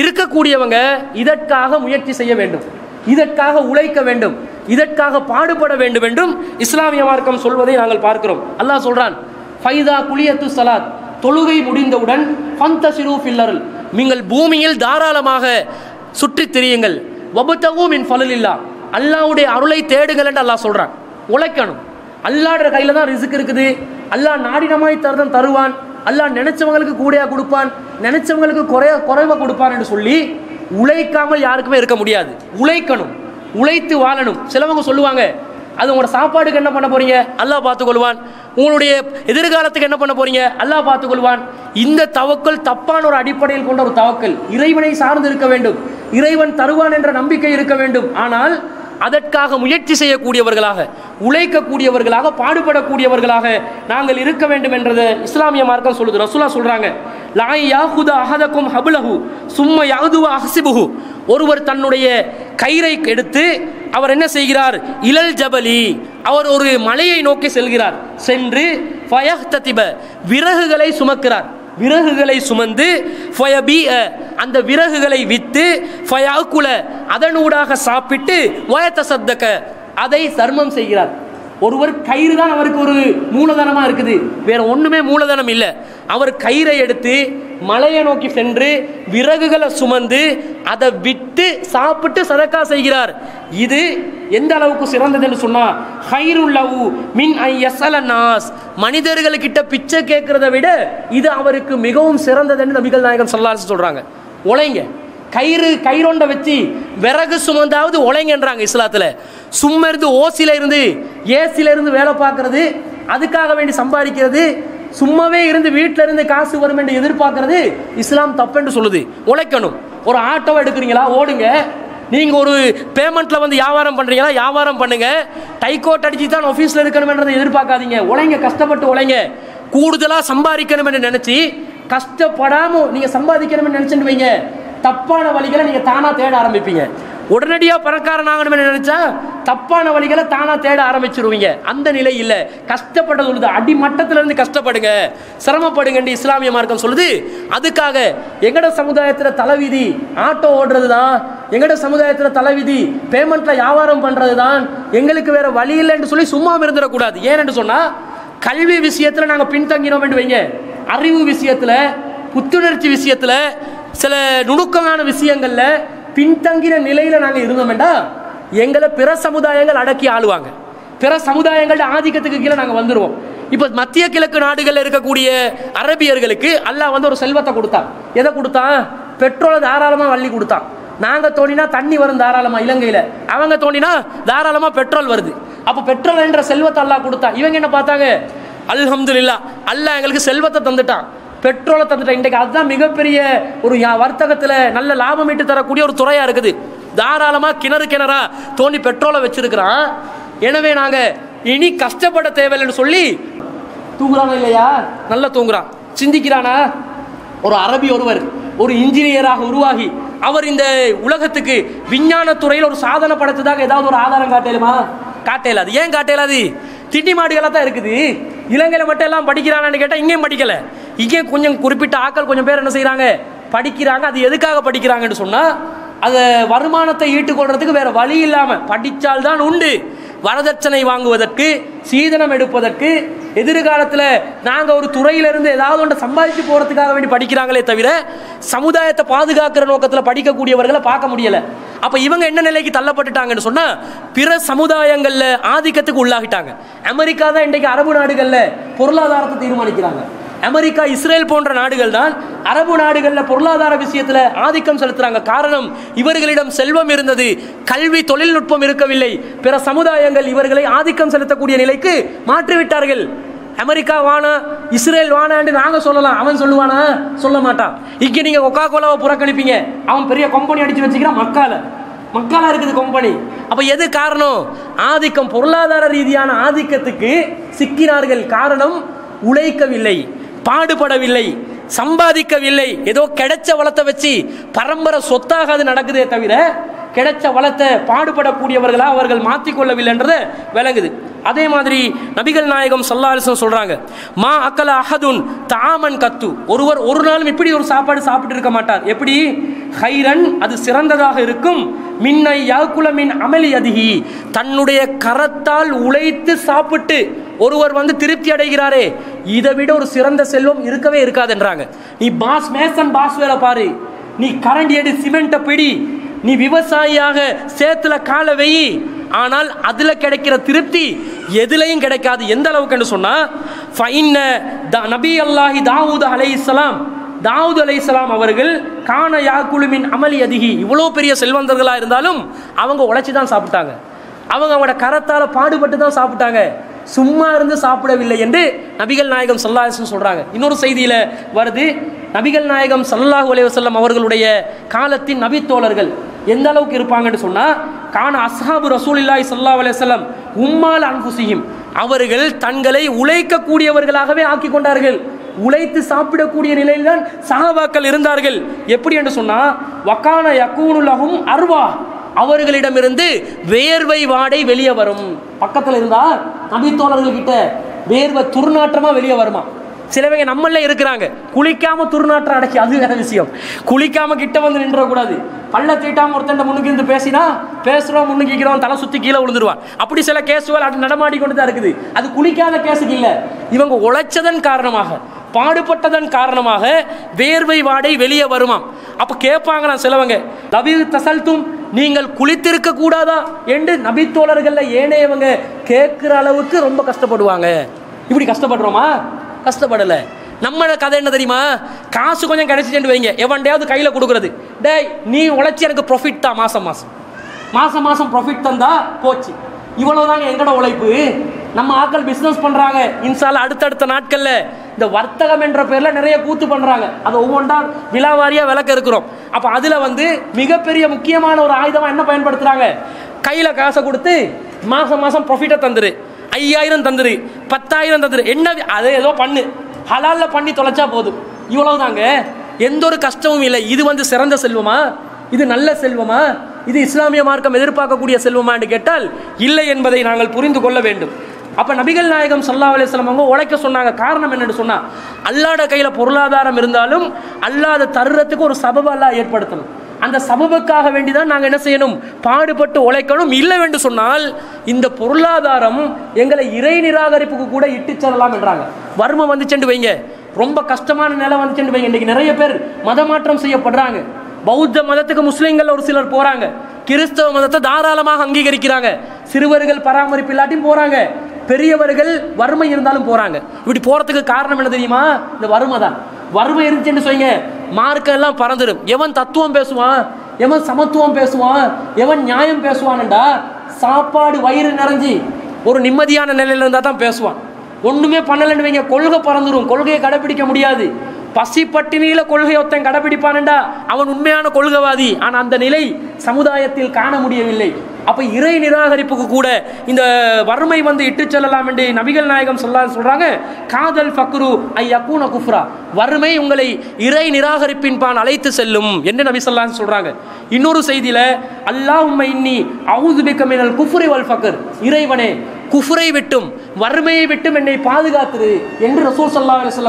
A: இருக்கக்கூடியவங்க இதற்காக முயற்சி செய்ய வேண்டும். இதற்காக உழைக்க வேண்டும் இதற்காக பாடுபட வேண்டும் என்றும் இஸ்லாமிய மார்க்கம் சொல்வதை நாங்கள் பார்க்கிறோம். அல்லாஹ் சொல்றான் ஃபைதா குளியத்து சலாத். தொழுகை முடிந்தவுடன் ஃபந்தசிரு ஃபில்லருள். நீங்கள் பூமியில் தாராளமாக சுற்றித் திரியுங்கள். வபுத்தகும் மின் ஃபலலில்லா. அல்லாவுடைய அருளை தேடுங்கள் என்று அல்லாஹ் சொல்றான். உழைக்கணும். அல்லாஹ்ற கையில தான் ரிசுக்கு இருக்குது. அல்லாஹ் நாடினமாய் தருதன் தருவான். அல்லாஹ் நினைச்சவங்களுக்கு கூடையா கொடுப்பான். நினைச்சவங்களுக்கு குறைய குறைவாக கொடுப்பான் என்று சொல்லி உழைக்காமல் யாருக்குமே இருக்க முடியாது. உழைக்கணும். உழைத்து வாழணும். சிலவங்க சொல்லுவாங்க அது உங்களோட சாப்பாடுக்கு என்ன பண்ண போறீங்க? அல்லாஹ் பார்த்துக்கொள்வான். உங்களுடைய எதிர்காலத்துக்கு என்ன பண்ண போறீங்க? அல்லாஹ் பார்த்துக்கொள்வான். இந்த தவக்கல் தப்பான ஒரு அடிப்படையில் கொண்ட ஒரு தவக்கல் இறைவனை சார்ந்து இருக்க வேண்டும். இறைவன் தருவான் என்ற நம்பிக்கை இருக்க வேண்டும். ஆனால் அதற்காக முயற்சி செய்யக்கூடியவர்களாக உழைக்கக்கூடியவர்களாக பாடுபடக்கூடியவர்களாக நாங்கள் இருக்க வேண்டும் என்றது இஸ்லாமிய மார்க்கம் சொல்லுது. ரசூலா சொல்றாங்க லாய் யாஹுத அஹதக்கும் ஹபுலஹு சும்ம யாதுவா அஹசிபுஹு. ஒருவர் தன்னுடைய கயிறை எடுத்து அவர் என்ன செய்கிறார்? இளல் ஜபலி அவர் ஒரு மலையை நோக்கி செல்கிறார். சென்று ஃபயஹ்ததிப விறகுகளை சுமக்கிறார். விறகுகளை சுமந்து ஃபயபி அந்த விறகுகளை விற்று ஃபயாக்குல அதனூடாக சாப்பிட்டு வயத்தசத்தக்க அதை சர்மம் செய்கிறார். ஒருவர் கயிறு தான் அவருக்கு ஒரு மூலதனமாக இருக்குது. வேற ஒன்றுமே மூலதனம் இல்லை. அவர் கயிறை எடுத்து மலையை நோக்கி சென்று விறகுகளை சுமந்து அதை விட்டு சாப்பிட்டு சதக்கா செய்கிறார். இது எந்த அளவுக்கு சிறந்ததுன்னு என்று சொன்னா ஹைருல்லவு மின் ஐ நாஸ். மனிதர்கள்கிட்ட பிச்சை கேட்குறத விட இது அவருக்கு மிகவும் சிறந்ததுன்னு நபிகள் நாயகம் சொல்லாரு சொல்கிறாங்க உழைங்க கயிறு கயிறொண்டை வச்சு விறகு சுமந்தாவது உழைங்கன்றாங்க இஸ்லாத்தில். சும்மா இருந்து ஓசியில் இருந்து ஏசியில் இருந்து வேலை பார்க்கறது அதுக்காக வேண்டி சம்பாதிக்கிறது சும்மாவே இருந்து வீட்டில் இருந்து காசு வரும் என்று எதிர்பார்க்கறது இஸ்லாம் தப்புன்னு சொல்லுது. உழைக்கணும். ஒரு ஆட்டோவை எடுக்கிறீங்களா? ஓடுங்க. நீங்கள் ஒரு பேமெண்ட்டில் வந்து வியாபாரம் பண்ணுறீங்களா வியாபாரம் பண்ணுங்கள் டைகோட் அடிச்சு தான் ஆஃபீஸில் இருக்கணுமென்றதை எதிர்பார்க்காதீங்க. உழைங்க கஷ்டப்பட்டு உழைங்க. கூடுதலாக சம்பாதிக்கணும் என்று கஷ்டப்படாமல் நீங்கள் நீங்க சம்பாதிக்கணும்னு நினச்சிட்டு வைங்க. தப்பான வழிகளை நீங்கள் தானாக தேட ஆரம்பிப்பீங்க. உடனடியாக பணக்காரன் ஆகணும்னு நினைச்சா தப்பான வழிகளை தானாக தேட ஆரம்பிச்சிருவீங்க. அந்த நிலை இல்லை. கஷ்டப்பட சொல்லுது அடிமட்டத்துல இருந்து கஷ்டப்படுங்க. சிரமப்படுங்க இஸ்லாமிய மார்க்கம் சொல்லுது. அதுக்காக எங்கட சமுதாயத்தில் தலைவிதி ஆட்டோ ஓடுறது தான் எங்கட சமுதாயத்தில் தலைவிதி பேமெண்ட்ல வியாபாரம் பண்ணுறது தான் எங்களுக்கு வேற வழி இல்லைன்னு சொல்லி சும்மா இருந்துடக்கூடாது. ஏன்னு சொன்னால் கல்வி விஷயத்தில் நாங்கள் பின்தங்கினோம் என்று வைங்க. அறிவு விஷயத்தில் புத்துணர்ச்சி விஷயத்தில் சில நுணுக்கமான விஷயங்களில் பின்தங்கின நிலையில் நாங்கள் இருந்தோம்டா எங்களை பிற சமுதாயங்கள் அடக்கி ஆளுவாங்க. பிற சமுதாயங்களோட ஆதிக்கத்துக்கு கீழே நாங்கள் வந்துடுவோம் இப்போ மத்திய கிழக்கு நாடுகளில் இருக்கக்கூடிய அரபியர்களுக்கு அல்லாஹ் வந்து ஒரு செல்வத்தை கொடுத்தான். எதை கொடுத்தான்? பெட்ரோலை தாராளமாக வள்ளி கொடுத்தான். நாங்கள் தோண்டினா தண்ணி வரும் தாராளமாக இலங்கையில். அவங்க தோண்டினா தாராளமாக பெட்ரோல் வருது. அப்போ பெட்ரோல் என்ற செல்வத்தை அல்லாஹ் கொடுத்தான். இவங்க என்ன பார்த்தாங்க? அல்ஹம்துல்லா அல்லாஹ் எங்களுக்கு செல்வத்தை தந்துட்டான். பெட்ரோலை தந்துட்டான். இன்றைக்கு அதுதான் மிகப்பெரிய ஒரு வர்த்தகத்தில் நல்ல லாபம் ஈட்டு தரக்கூடிய ஒரு துறையாக இருக்குது. தாராளமாக கிணறு கிணறா தோண்டி பெட்ரோலை வச்சிருக்கிறான். எனவே நாங்கள் இனி கஷ்டப்பட தேவையில்லைன்னு சொல்லி தூங்குறானா இல்லையா? நல்லா தூங்குறான். சிந்திக்கிறானா? ஒரு அரபி ஒருவர் ஒரு இன்ஜினியராக உருவாகி அவர் இந்த உலகத்துக்கு விஞ்ஞான துறையில் ஒரு சாதனை படைத்ததாக ஏதாவது ஒரு ஆதாரம் காட்டலுமா? காட்டலாது. ஏன் காட்டலாது? திட்டி மாடுகளாக தான் இருக்குது. இலங்கையில் மட்டும் எல்லாம் படிக்கிறாங்கன்னு கேட்டால் இங்கேயும் படிக்கலை. இங்கே கொஞ்சம் குறிப்பிட்ட ஆட்கள் கொஞ்சம் பேர் என்ன செய்கிறாங்க படிக்கிறாங்க. அது எதுக்காக படிக்கிறாங்கன்னு சொன்னால் அதை வருமானத்தை ஈட்டுக்கொள்றதுக்கு வேறு வழி இல்லாமல் படித்தால்தான் உண்டு. வரதட்சணை வாங்குவதற்கு சீதனம் எடுப்பதற்கு எதிர்காலத்தில் நாங்கள் ஒரு துறையிலிருந்து ஏதாவது ஒன்று சம்பாதிச்சு போகிறதுக்காக வேண்டி படிக்கிறாங்களே தவிர சமுதாயத்தை பாதுகாக்கிற நோக்கத்தில் படிக்கக்கூடியவர்களை பார்க்க முடியலை. அப்போ இவங்க என்ன நிலைக்கு தள்ளப்பட்டுட்டாங்கன்னு சொன்னால் பிற சமுதாயங்களில் ஆதிக்கத்துக்கு உள்ளாகிட்டாங்க. அமெரிக்கா தான் இன்றைக்கு அரபு நாடுகளில் பொருளாதாரத்தை தீர்மானிக்கிறாங்க. அமெரிக்கா இஸ்ரேல் போன்ற நாடுகள் தான் அரபு நாடுகளில் பொருளாதார விஷயத்தில் ஆதிக்கம் செலுத்துறாங்க. காரணம் இவர்களிடம் செல்வம் இருந்தது கல்வி தொழில்நுட்பம் இருக்கவில்லை. பிற சமுதாயங்கள் இவர்களை ஆதிக்கம் செலுத்தக்கூடிய நிலைக்கு மாற்றிவிட்டார்கள். அமெரிக்கா வானா இஸ்ரேல் வானான்னு நாங்கள் சொல்லலாம். அவன் சொல்லுவானா? சொல்ல மாட்டான். இங்கே நீங்கள் கொக்கா கோலாவை புறக்கணிப்பீங்க. அவன் பெரிய கம்பெனி அடித்து வச்சுக்கிறான் மக்கால. மக்களாக இருக்குது கம்பெனி அப்போ எது காரணம்? ஆதிக்கம் பொருளாதார ரீதியான ஆதிக்கத்துக்கு சிக்கினார்கள். காரணம் உழைக்கவில்லை பாடுபடவில்லை சம்பாதிக்கவில்லை. ஏதோ கிடைச்ச வளத்தை வச்சு பரம்பரை சொத்தாக அது நடக்குதே தவிர கிடைச்ச வளத்தை பாடுபடக்கூடியவர்களாக அவர்கள் மாற்றிக்கொள்ளவில்லைன்றத விளங்குது. அதே மாதிரி நபிகள் நாயகம் சல்லாலிசம் சொல்றாங்க மா அக்கல அஹதுன் தாமன் கத்து. ஒருவர் ஒரு நாளும் இப்படி ஒரு சாப்பாடு சாப்பிட்டு இருக்க மாட்டார். எப்படி? ஹைரன் அது சிறந்ததாக இருக்கும். மின்னை யாக்குல மின் அமளி அதிகி தன்னுடைய கரத்தால் உழைத்து சாப்பிட்டு ஒருவர் வந்து திருப்தி அடைகிறாரே இதை விட ஒரு சிறந்த செல்வம் இருக்கவே இருக்காதுன்றாங்க. நீ பாஸ் மேசன் பாஸ் வேலை பாரு. நீ கரண்டி எடு சிமெண்ட்டை பிடி. நீ விவசாயியாக சேத்துல காலை வெயி ஆனால் அதுல கிடைக்கிற திருப்தி எதுலையும் கிடைக்காது. எந்த அளவுக்குன்னு சொன்னா நபி அல்லாஹி தாவூத் அலைஹிஸ்ஸலாம் தாவூத் அலைஹிஸ்ஸலாம் அவர்கள் கான யாக்குலுமின் அமளி அதிகி இவ்வளோ பெரிய செல்வந்தர்களா இருந்தாலும் அவங்க உழைச்சி தான் சாப்பிட்டாங்க. அவங்க அவங்களோட கரத்தால் பாடுபட்டு தான் சாப்பிட்டாங்க. சும்மா இருந்து சாப்பிடவில்லை என்று நபிகள் நாயகம் சல்லாஹன் சொல்றாங்க. இன்னொரு செய்தியில வருது நபிகள் நாயகம் சல்லாஹூ அலைவசல்லம் அவர்களுடைய காலத்தின் நபித்தோழர்கள் எந்த அளவுக்கு இருப்பாங்கன்னு சொன்னால் கான அஸ்ஹாபு ரசூல் இல்லாய் சல்லா அலையம் உம்மால் அன்புசியும் அவர்கள் தங்களை உழைக்கக்கூடியவர்களாகவே ஆக்கி கொண்டார்கள். உழைத்து சாப்பிடக்கூடிய நிலையில்தான் சஹாபாக்கள் இருந்தார்கள். எப்படி என்று சொன்னால் வக்கான யக்கூனுலகும் அர்வா. அவர்களிடமிருந்து வேர்வை வாடை வெளியே வரும். பக்கத்தில் இருந்தால் நபித்தோழர்கள் கிட்ட வேர்வை துர்நாற்றமாக வெளியே வருமா? சிலவங்க நம்மள இருக்கிறாங்க. குளிக்காம துர்நாற்றம் அடைச்சி அது வேற விஷயம். குளிக்காம கிட்ட வந்து நின்றக்கூடாது. பள்ள தீட்டாம ஒருத்தன் முன்னுக்கு இருந்து பேசினா பேசுறோம் முன்னுக்கிறோம் தலை சுத்தி கீழே விழுந்துருவான். அப்படி சில கேசுகள் அது நடமாடி கொண்டு தான் இருக்குது. அது குளிக்காத கேஸுக்கு இல்லை. இவங்க உழைச்சதன் காரணமாக பாடுபட்டதன் காரணமாக வேர்வை வாடை வெளியே வருமாம். அப்ப கேட்பாங்களாம் சிலவங்க லவி தசல்தும் நீங்கள் குளித்திருக்க கூடாதா? என்று நபித்தோழர்கள்ல ஏனையவங்க கேட்கிற அளவுக்கு ரொம்ப கஷ்டப்படுவாங்க. இப்படி கஷ்டப்படுறோமா? கஷ்டப்படலை. நம்மள கதை என்ன தெரியுமா? காசு கொஞ்சம் கிடைச்சிட்டு வைங்க. எவன்டையாவது கையில் கொடுக்குறது. டேய் நீ உழைச்சி எனக்கு ப்ராஃபிட் தான் மாதம் மாதம் மாதம் மாதம் ப்ராஃபிட் தந்தா போச்சு. இவ்வளோதாங்க எங்களோட உழைப்பு? நம்ம ஆட்கள் பிஸ்னஸ் பண்ணுறாங்க இன்சால அடுத்தடுத்த நாட்களில் இந்த வர்த்தகம் என்ற பேரில் நிறைய கூத்து பண்ணுறாங்க அதை ஒவ்வொன்றா விலாவாரியா விளக்க இருக்கிறோம். அப்போ அதில் வந்து மிகப்பெரிய முக்கியமான ஒரு ஆயுதமாக என்ன பயன்படுத்துகிறாங்க கையில் காசை கொடுத்து மாதம் மாதம் ப்ராஃபிட்டை தந்துரு. ஐயாயிரம் தந்துரு பத்தாயிரம் தந்துரு என்ன அதை ஏதோ பண்ணு. ஹலாலில் பண்ணி தொலைச்சா போதும். இவ்வளவுதாங்க. எந்த ஒரு கஷ்டமும் இல்லை. இது வந்து சிறந்த செல்வமா? இது நல்ல செல்வமா? இது இஸ்லாமிய மார்க்கம் எதிர்பார்க்கக்கூடிய செல்வமா என்று கேட்டால் இல்லை என்பதை நாங்கள் புரிந்து கொள்ள வேண்டும். அப்போ நபிகள் நாயகம் சல்லா அலைஹி அவங்க உழைக்க சொன்னாங்க. காரணம் என்னென்னு சொன்னால் அல்லாட கையில் பொருளாதாரம் இருந்தாலும் அல்லாத தருறதுக்கு ஒரு சபபெல்லாம் ஏற்படுத்தணும். அந்த சபபுக்காக வேண்டி தான் நாங்கள் என்ன செய்யணும்? பாடுபட்டு உழைக்கணும். இல்லை என்று சொன்னால் இந்த பொருளாதாரம் எங்களை இறை நிராகரிப்புக்கு கூட இட்டு செல்லலாம் என்றாங்க. வறுமை வந்துச்சுண்டு வைங்க. ரொம்ப கஷ்டமான நிலை வந்துச்சுண்டு வைங்க. இன்றைக்கி நிறைய பேர் மதமாற்றம் செய்யப்படுறாங்க. பௌத்த மதத்துக்கு முஸ்லீம்கள் ஒரு சிலர் போகிறாங்க கிறிஸ்தவ மதத்தை தாராளமாக அங்கீகரிக்கிறாங்க. சிறுவர்கள் பராமரிப்பு இல்லாட்டியும் போகிறாங்க பெரியவர்கள் வறுமை இருந்தாலும் போகிறாங்க இப்படி போகிறதுக்கு காரணம் என்ன தெரியுமா? இந்த வறுமை தான். வறுமை இருந்துச்சுன்னு சொல்லுங்க மார்க்கம் எல்லாம் பறந்துடும் எவன் தத்துவம் பேசுவான்? எவன் சமத்துவம் பேசுவான்? எவன் நியாயம் பேசுவான்டா சாப்பாடு வயிறு நிறைஞ்சி ஒரு நிம்மதியான நிலையில் இருந்தால் தான் பேசுவான். ஒன்றுமே பண்ணலன்னு வைங்க கொள்கை பறந்துடும் கொள்கையை கடைபிடிக்க முடியாது. பசி பட்டினியில கொள்கை ஒருத்தன் கடைபிடிப்பானண்டா? அவன் உண்மையான கொள்கைவாதி. ஆனால் அந்த நிலை சமுதாயத்தில் காண முடியவில்லை. அப்ப இறை நிராகரிப்புக்கு கூட இந்த வறுமை வந்து இட்டு செல்லலாம் என்று நபிகள் நாயகம் சொல்ல சொல்றாங்க. காதல் ஃபக்ரு ஐயா குஃப்ரா. வறுமை உங்களை இறை நிராகரிப்பின் பான் அழைத்து செல்லும் என்று நபி சொல்லான்னு சொல்றாங்க. இன்னொரு செய்தியில அல்லாஹ் இன்னி அவுது பிக்க மினல் குஃப்ரி வல் ஃபக்ர். இறைவனே குஃபுரை விட்டும் வறுமையை விட்டும் என்னை பாதுகாத்துரு என்று ரசூல் சல்லா அலைஹி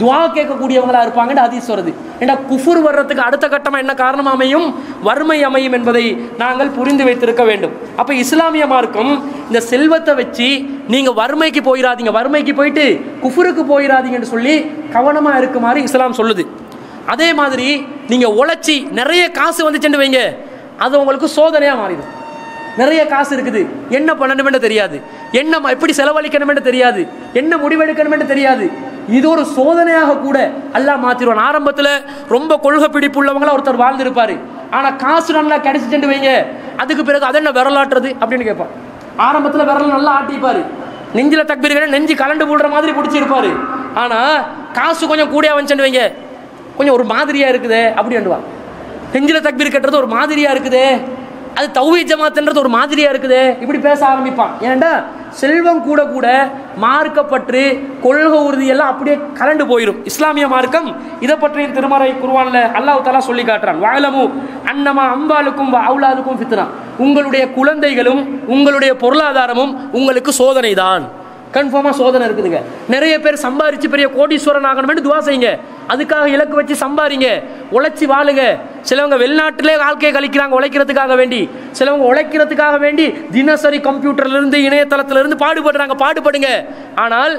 A: துவா துஆ கேட்கக்கூடியவங்களா இருப்பாங்கன்னு ஹதீஸ் வருது. ஏன்னா குஃபுர் வர்றதுக்கு அடுத்த கட்டமாக என்ன காரணம் அமையும்? வறுமை அமையும் என்பதை நாங்கள் புரிந்து வைத்திருக்க வேண்டும். அப்போ இஸ்லாமிய மார்க்கம் இந்த செல்வத்தை வச்சு நீங்க வறுமைக்கு போயிடாதீங்க வறுமைக்கு போயிட்டு குஃபுருக்கு போயிடாதீங்கன்னு சொல்லி கவனமா இருக்குமாறு இஸ்லாம் சொல்லுது. அதே மாதிரி நீங்க உழைச்சி நிறைய காசு வந்துச்சுன்னு வைங்க அது உங்களுக்கு சோதனையா மாறிடும். நிறைய காசு இருக்குது. என்ன பண்ணணுமென்று தெரியாது. என்ன எப்படி செலவழிக்கணுமென்று தெரியாது. என்ன முடிவெடுக்கணுமென்று தெரியாது. இது ஒரு சோதனையாக கூட அல்லாஹ் மாத்திருவான். ஆரம்பத்தில் ரொம்ப கொள்கை பிடிப்பு உள்ளவங்களா ஒருத்தர் வாழ்ந்திருப்பார். ஆனால் காசு நல்லா கிடைச்சிட்டு வைங்க அதுக்கு பிறகு அதை என்ன விரலாட்டுறது அப்படின்னு கேட்பான். ஆரம்பத்தில் விரல் நல்லா ஆட்டிப்பார். நெஞ்சில் தக்பீர் நெஞ்சு கலண்டு போடுற மாதிரி பிடிச்சிருப்பார். ஆனால் காசு கொஞ்சம் கூடியாக வந்துச்சுன்னு வைங்க கொஞ்சம் ஒரு மாதிரியாக இருக்குதே அப்படின்டுவான் நெஞ்சில் தக்பீர் கட்டுறது ஒரு மாதிரியாக இருக்குது அது தௌவி ஜமாத்துன்றது ஒரு மாதிரியாக இருக்குது இப்படி பேச ஆரம்பிப்பான். ஏன்டா? செல்வம் கூட கூட மார்க்கப்பற்று கொள்கை உறுதி எல்லாம் அப்படியே கலண்டு போயிடும் இஸ்லாமிய மார்க்கம் இதை பற்றி திருமறை குருவான்ல அல்லாஹ் தஆலா சொல்லி காட்டுறான். வாழமு அன்னமா அம்பாளுக்கும் அவுலாதுக்கும் ஃபித்னா. உங்களுடைய குழந்தைகளும் உங்களுடைய பொருளாதாரமும் உங்களுக்கு சோதனை தான் கன்ஃபார்மாக சோதனை இருக்குதுங்க. நிறைய பேர் சம்பாரித்து பெரிய கோடீஸ்வரன் ஆகணும்னு துவா செய்யுங்க. அதுக்காக இலக்கு வச்சு சம்பாரிங்க. உழைச்சி வாழுங்க. சிலவங்க வெளிநாட்டிலே வாழ்க்கையை கழிக்கிறாங்க உழைக்கிறதுக்காக வேண்டி. சிலவங்க உழைக்கிறதுக்காக வேண்டி தினசரி கம்ப்யூட்டர்லேருந்து இருந்து பாடுபடுறாங்க பாடுபடுங்க. ஆனால்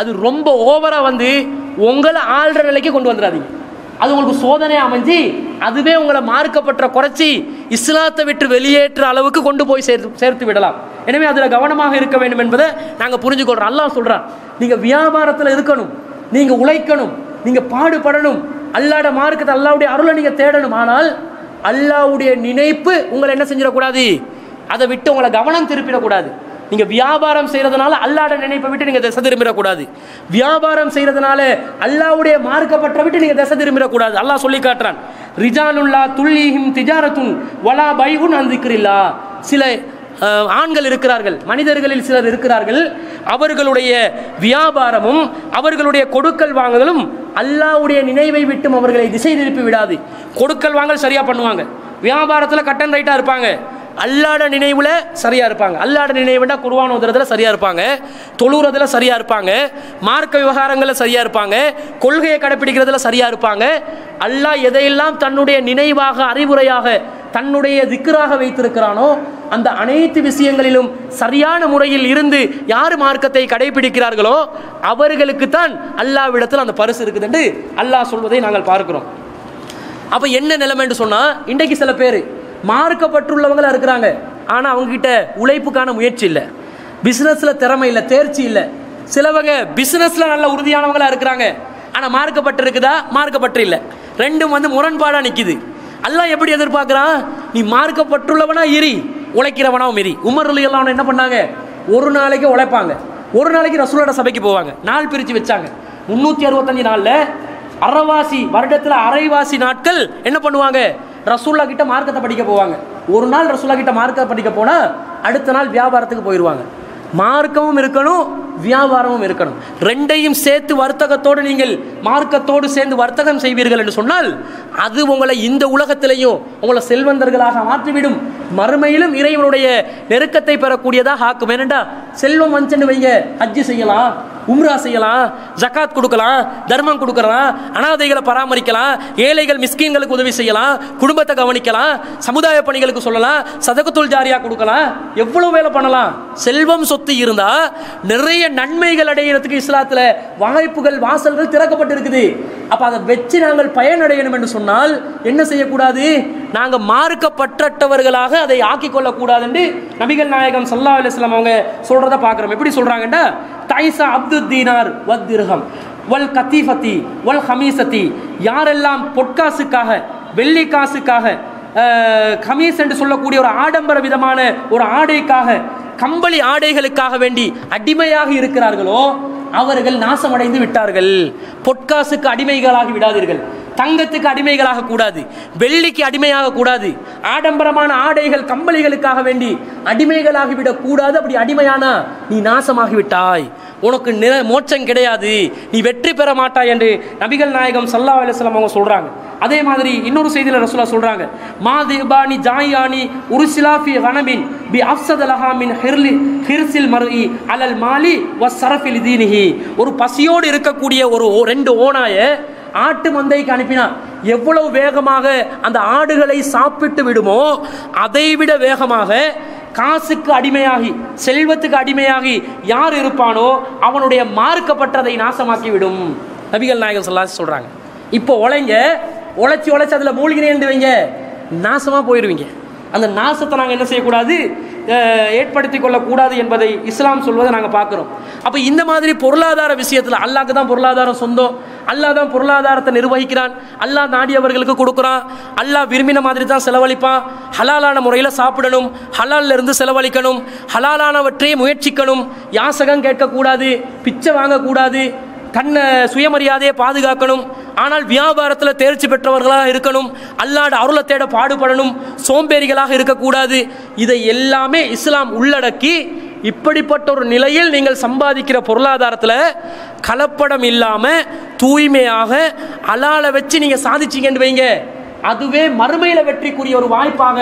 A: அது ரொம்ப ஓவராக வந்து உங்களை ஆள்ற நிலைக்கு கொண்டு வந்துடாதீங்க. அது உங்களுக்கு சோதனை அமைஞ்சு அதுவே உங்களை மார்க்கப்பற்ற குறைச்சி இஸ்லாத்தை விட்டு வெளியேற்ற அளவுக்கு கொண்டு போய் சேர்த்து சேர்த்து விடலாம். எனவே அதில் கவனமாக இருக்க வேண்டும் என்பதை நாங்கள் புரிஞ்சுக்கொள்கிறோம் அல்லாஹ் சொல்கிறான் நீங்கள் வியாபாரத்தில் இருக்கணும் நீங்கள் உழைக்கணும் நீங்கள் பாடுபடணும் அல்லாட மார்க்கத்தை அல்லாவுடைய அருளை நீங்கள் தேடணும். ஆனால் அல்லாவுடைய நினைப்பு உங்களை என்ன செஞ்சிடக்கூடாது? அதை விட்டு உங்களை கவனம் திருப்பிடக்கூடாது. நீங்கள் வியாபாரம் செய்கிறதுனால அல்லாட நினைப்பை விட்டு நீங்கள் திசை திரும்பிடக்கூடாது. வியாபாரம் செய்கிறதுனால அல்லாவுடைய மார்க்கப்பற்ற விட்டு நீங்கள் திசை திரும்பிடக்கூடாது. அல்லாஹ் சொல்லி காட்டுறான். ரிஜானுல்லா துல்லிஹிம் திஜாரத்துன் வலா பைகுன் அந்திக்கிறில்லா சில ஆண்கள் இருக்கிறார்கள் மனிதர்களில் சிலர் இருக்கிறார்கள். அவர்களுடைய வியாபாரமும் அவர்களுடைய கொடுக்கல் வாங்குதலும் அல்லாஹ்வுடைய நினைவை விட்டும் அவர்களை திசை திருப்பி விடாது. கொடுக்கல் வாங்கல் சரியாக பண்ணுவாங்க. வியாபாரத்தில் கட் அண்ட் ரைட்டாக இருப்பாங்க. அல்லாட நினைவில் சரியாக இருப்பாங்க. அல்லாட நினைவுனா குருவான் ஓதுறதுல சரியாக இருப்பாங்க. தொழுறதுல சரியாக இருப்பாங்க. மார்க்க விவகாரங்களில் சரியாக இருப்பாங்க. கொள்கையை கடைப்பிடிக்கிறதுல சரியாக இருப்பாங்க. அல்லாஹ் எதையெல்லாம் தன்னுடைய நினைவாக அறிவுரையாக தன்னுடைய திக்கராக வைத்திருக்கிறானோ அந்த அனைத்து விஷயங்களிலும் சரியான முறையில் இருந்து யார் மார்க்கத்தை கடைபிடிக்கிறார்களோ அவர்களுக்கு தான் அல்லாவிடத்தில் அந்த பரிசு இருக்குது என்று அல்லாஹ் சொல்வதை நாங்கள் பார்க்கிறோம். அப்போ என்ன நிலைமைன்னு சொன்னால் இன்றைக்கு சில பேர் மார்க்கப்பட்டுள்ளவங்களாக இருக்கிறாங்க. ஆனால் அவங்கக்கிட்ட உழைப்புக்கான முயற்சி இல்லை. பிஸ்னஸில் திறமை இல்லை தேர்ச்சி இல்லை. சிலவங்க பிஸ்னஸில் நல்ல உறுதியானவங்களாக இருக்கிறாங்க. ஆனால் மார்க்கப்பட்டு இருக்குதா மார்க்கப்பட்டு இல்லை ரெண்டும் வந்து முரண்பாடாக நிற்கிது எல்லாம் எப்படி எதிர்பார்க்குறான்? நீ மார்க்கப்பட்டுள்ளவனா இரி உழைக்கிறவனாவும் இரி. உமர் அலி எல்லாம் என்ன பண்ணாங்க? ஒரு நாளைக்கு உழைப்பாங்க. ஒரு நாளைக்கு ரசூலோட சபைக்கு போவாங்க. நாள் பிரித்து வச்சாங்க. முந்நூற்றி அறுபத்தஞ்சு நாளில் அரைவாசி வருடத்தில் அரைவாசி நாட்கள் என்ன பண்ணுவாங்க? ரசூல்லா கிட்ட மார்க்கத்தை படிக்க போவாங்க. ஒரு நாள் ரசூல்லா கிட்ட மார்க்கத்தை படிக்க போனால் அடுத்த நாள் வியாபாரத்துக்கு போயிடுவாங்க மார்க்கமும் இருக்கணும் வியாபாரமும் இருக்கணும். ரெண்டையும் சேர்த்து வர்த்தகத்தோடு நீங்கள் மார்க்கத்தோடு சேர்ந்து வர்த்தகம் செய்வீர்கள் என்று சொன்னால் அது உங்களை இந்த உலகத்திலையும் உங்களை செல்வந்தர்களாக மாற்றிவிடும். மறுமையிலும் இறைவனுடைய நெருக்கத்தை பெறக்கூடியதாக ஆக்கும். ஏனண்டா செல்வம் வந்துச்சுன்னு வைங்க. ஹஜ்ஜு செய்யலாம் உம்ரா செய்யலாம் ஜகாத் கொடுக்கலாம் தர்மம் கொடுக்கலாம் அனாதைகளை பராமரிக்கலாம் ஏழைகள் மிஸ்கீன்களுக்கு உதவி செய்யலாம் குடும்பத்தை கவனிக்கலாம் சமுதாய பணிகளுக்கு சொல்லலாம் சதகத்துள் ஜாரியா கொடுக்கலாம் எவ்வளவு வேலை பண்ணலாம். செல்வம் சொத்து இருந்தா நிறைய நன்மைகள் அடையிறதுக்கு இஸ்லாத்துல வாய்ப்புகள் வாசல்கள் திறக்கப்பட்டிருக்குது. அப்ப அதை வச்சு நாங்கள் பயனடையணும் என்று சொன்னால் என்ன செய்யக்கூடாது? நாங்கள் மார்க்கப்பற்றவர்களாக மார்க்கப்பட்டவர்களாக அதை ஆக்கிக்கொள்ளக்கூடாது என்று நபிகள் நாயகம் சல்லா அலிஸ்லாம் அவங்க சொல்கிறத பார்க்குறோம். எப்படி சொல்றாங்கன்னா தைசா அப்து தீனார் வத்திருகம் வல் கத்தீஃபத்தி வல் ஹமீசத்தி. யாரெல்லாம் பொற்காசுக்காக வெள்ளி காசுக்காக கமீஸ் என்று சொல்லக்கூடிய ஒரு ஆடம்பர விதமான ஒரு ஆடைக்காக கம்பளி ஆடைகளுக்காக வேண்டி அடிமையாக இருக்கிறார்களோ அவர்கள் நாசமடைந்து விட்டார்கள். பொற்காசுக்கு அடிமைகளாகி விடாதீர்கள். தங்கத்துக்கு அடிமைகளாக கூடாது. வெள்ளிக்கு அடிமையாக கூடாது. ஆடம்பரமான ஆடைகள் கம்பளிகளுக்காக வேண்டி அடிமைகளாகிவிடக் கூடாது அப்படி அடிமையானா நீ நாசமாகிவிட்டாய் உனக்கு நிற மோட்சம் கிடையாது. நீ வெற்றி பெற மாட்டாய் என்று நபிகள் நாயகம் சல்லா அலிஸ்லாம் அவங்க சொல்கிறாங்க அதே மாதிரி இன்னொரு செய்தியில் ரசூலா மா மாதிபானி ஜாயானி உருசிலாஃபி ஹனமின் பி அஃசத் அலஹாமின் ஹிர்லி ஹிர்சில் மருஇ அலல் மாலி வ சரஃபில் தீனிஹி. ஒரு பசியோடு இருக்கக்கூடிய ஒரு ஓ- ரெண்டு ஓனாயை ஆட்டு மந்தைக்கு அனுப்பினா எவ்வளவு வேகமாக அந்த ஆடுகளை சாப்பிட்டு விடுமோ அதைவிட வேகமாக காசுக்கு அடிமையாகி செல்வத்துக்கு அடிமையாகி யார் இருப்பானோ அவனுடைய மார்க்கப்பட்டதை நாசமாக்கி விடும் நபிகள் நாயகம் சொல்லா சொல்கிறாங்க இப்போ உழைங்க உழைச்சி உழைச்சி அதில் மூழ்கினேன்னு வைங்க. நாசமாக போயிடுவீங்க அந்த நாசத்தை நாங்கள் என்ன செய்யக்கூடாது? ஏற்படுத்தி கொள்ளக்கூடாது என்பதை இஸ்லாம் சொல்வதை நாங்கள் பார்க்குறோம். அப்போ இந்த மாதிரி பொருளாதார விஷயத்தில் அல்லாக்கு தான் பொருளாதாரம் சொந்தம். அல்லாஹ் தான் பொருளாதாரத்தை நிர்வகிக்கிறான். அல்லாஹ் நாடியவர்களுக்கு கொடுக்குறான். அல்லாஹ் விரும்பின மாதிரி தான் செலவழிப்பான். ஹலாலான முறையில் சாப்பிடணும். ஹலாலில் இருந்து செலவழிக்கணும். ஹலாலானவற்றை முயற்சிக்கணும். யாசகம் கேட்கக்கூடாது பிச்சை வாங்கக்கூடாது தன்னை சுயமரியாதையை பாதுகாக்கணும். ஆனால் வியாபாரத்தில் தேர்ச்சி பெற்றவர்களாக இருக்கணும். அல்லாட அருளை தேட பாடுபடணும். சோம்பேறிகளாக இருக்கக்கூடாது. இதை எல்லாமே இஸ்லாம் உள்ளடக்கி இப்படிப்பட்ட ஒரு நிலையில் நீங்கள் சம்பாதிக்கிற பொருளாதாரத்தில் கலப்படம் இல்லாமல் தூய்மையாக அலால வச்சு நீங்கள் சாதிச்சிங்கன்னு வைங்க. அதுவே மறுமையில் வெற்றிக்குரிய ஒரு வாய்ப்பாக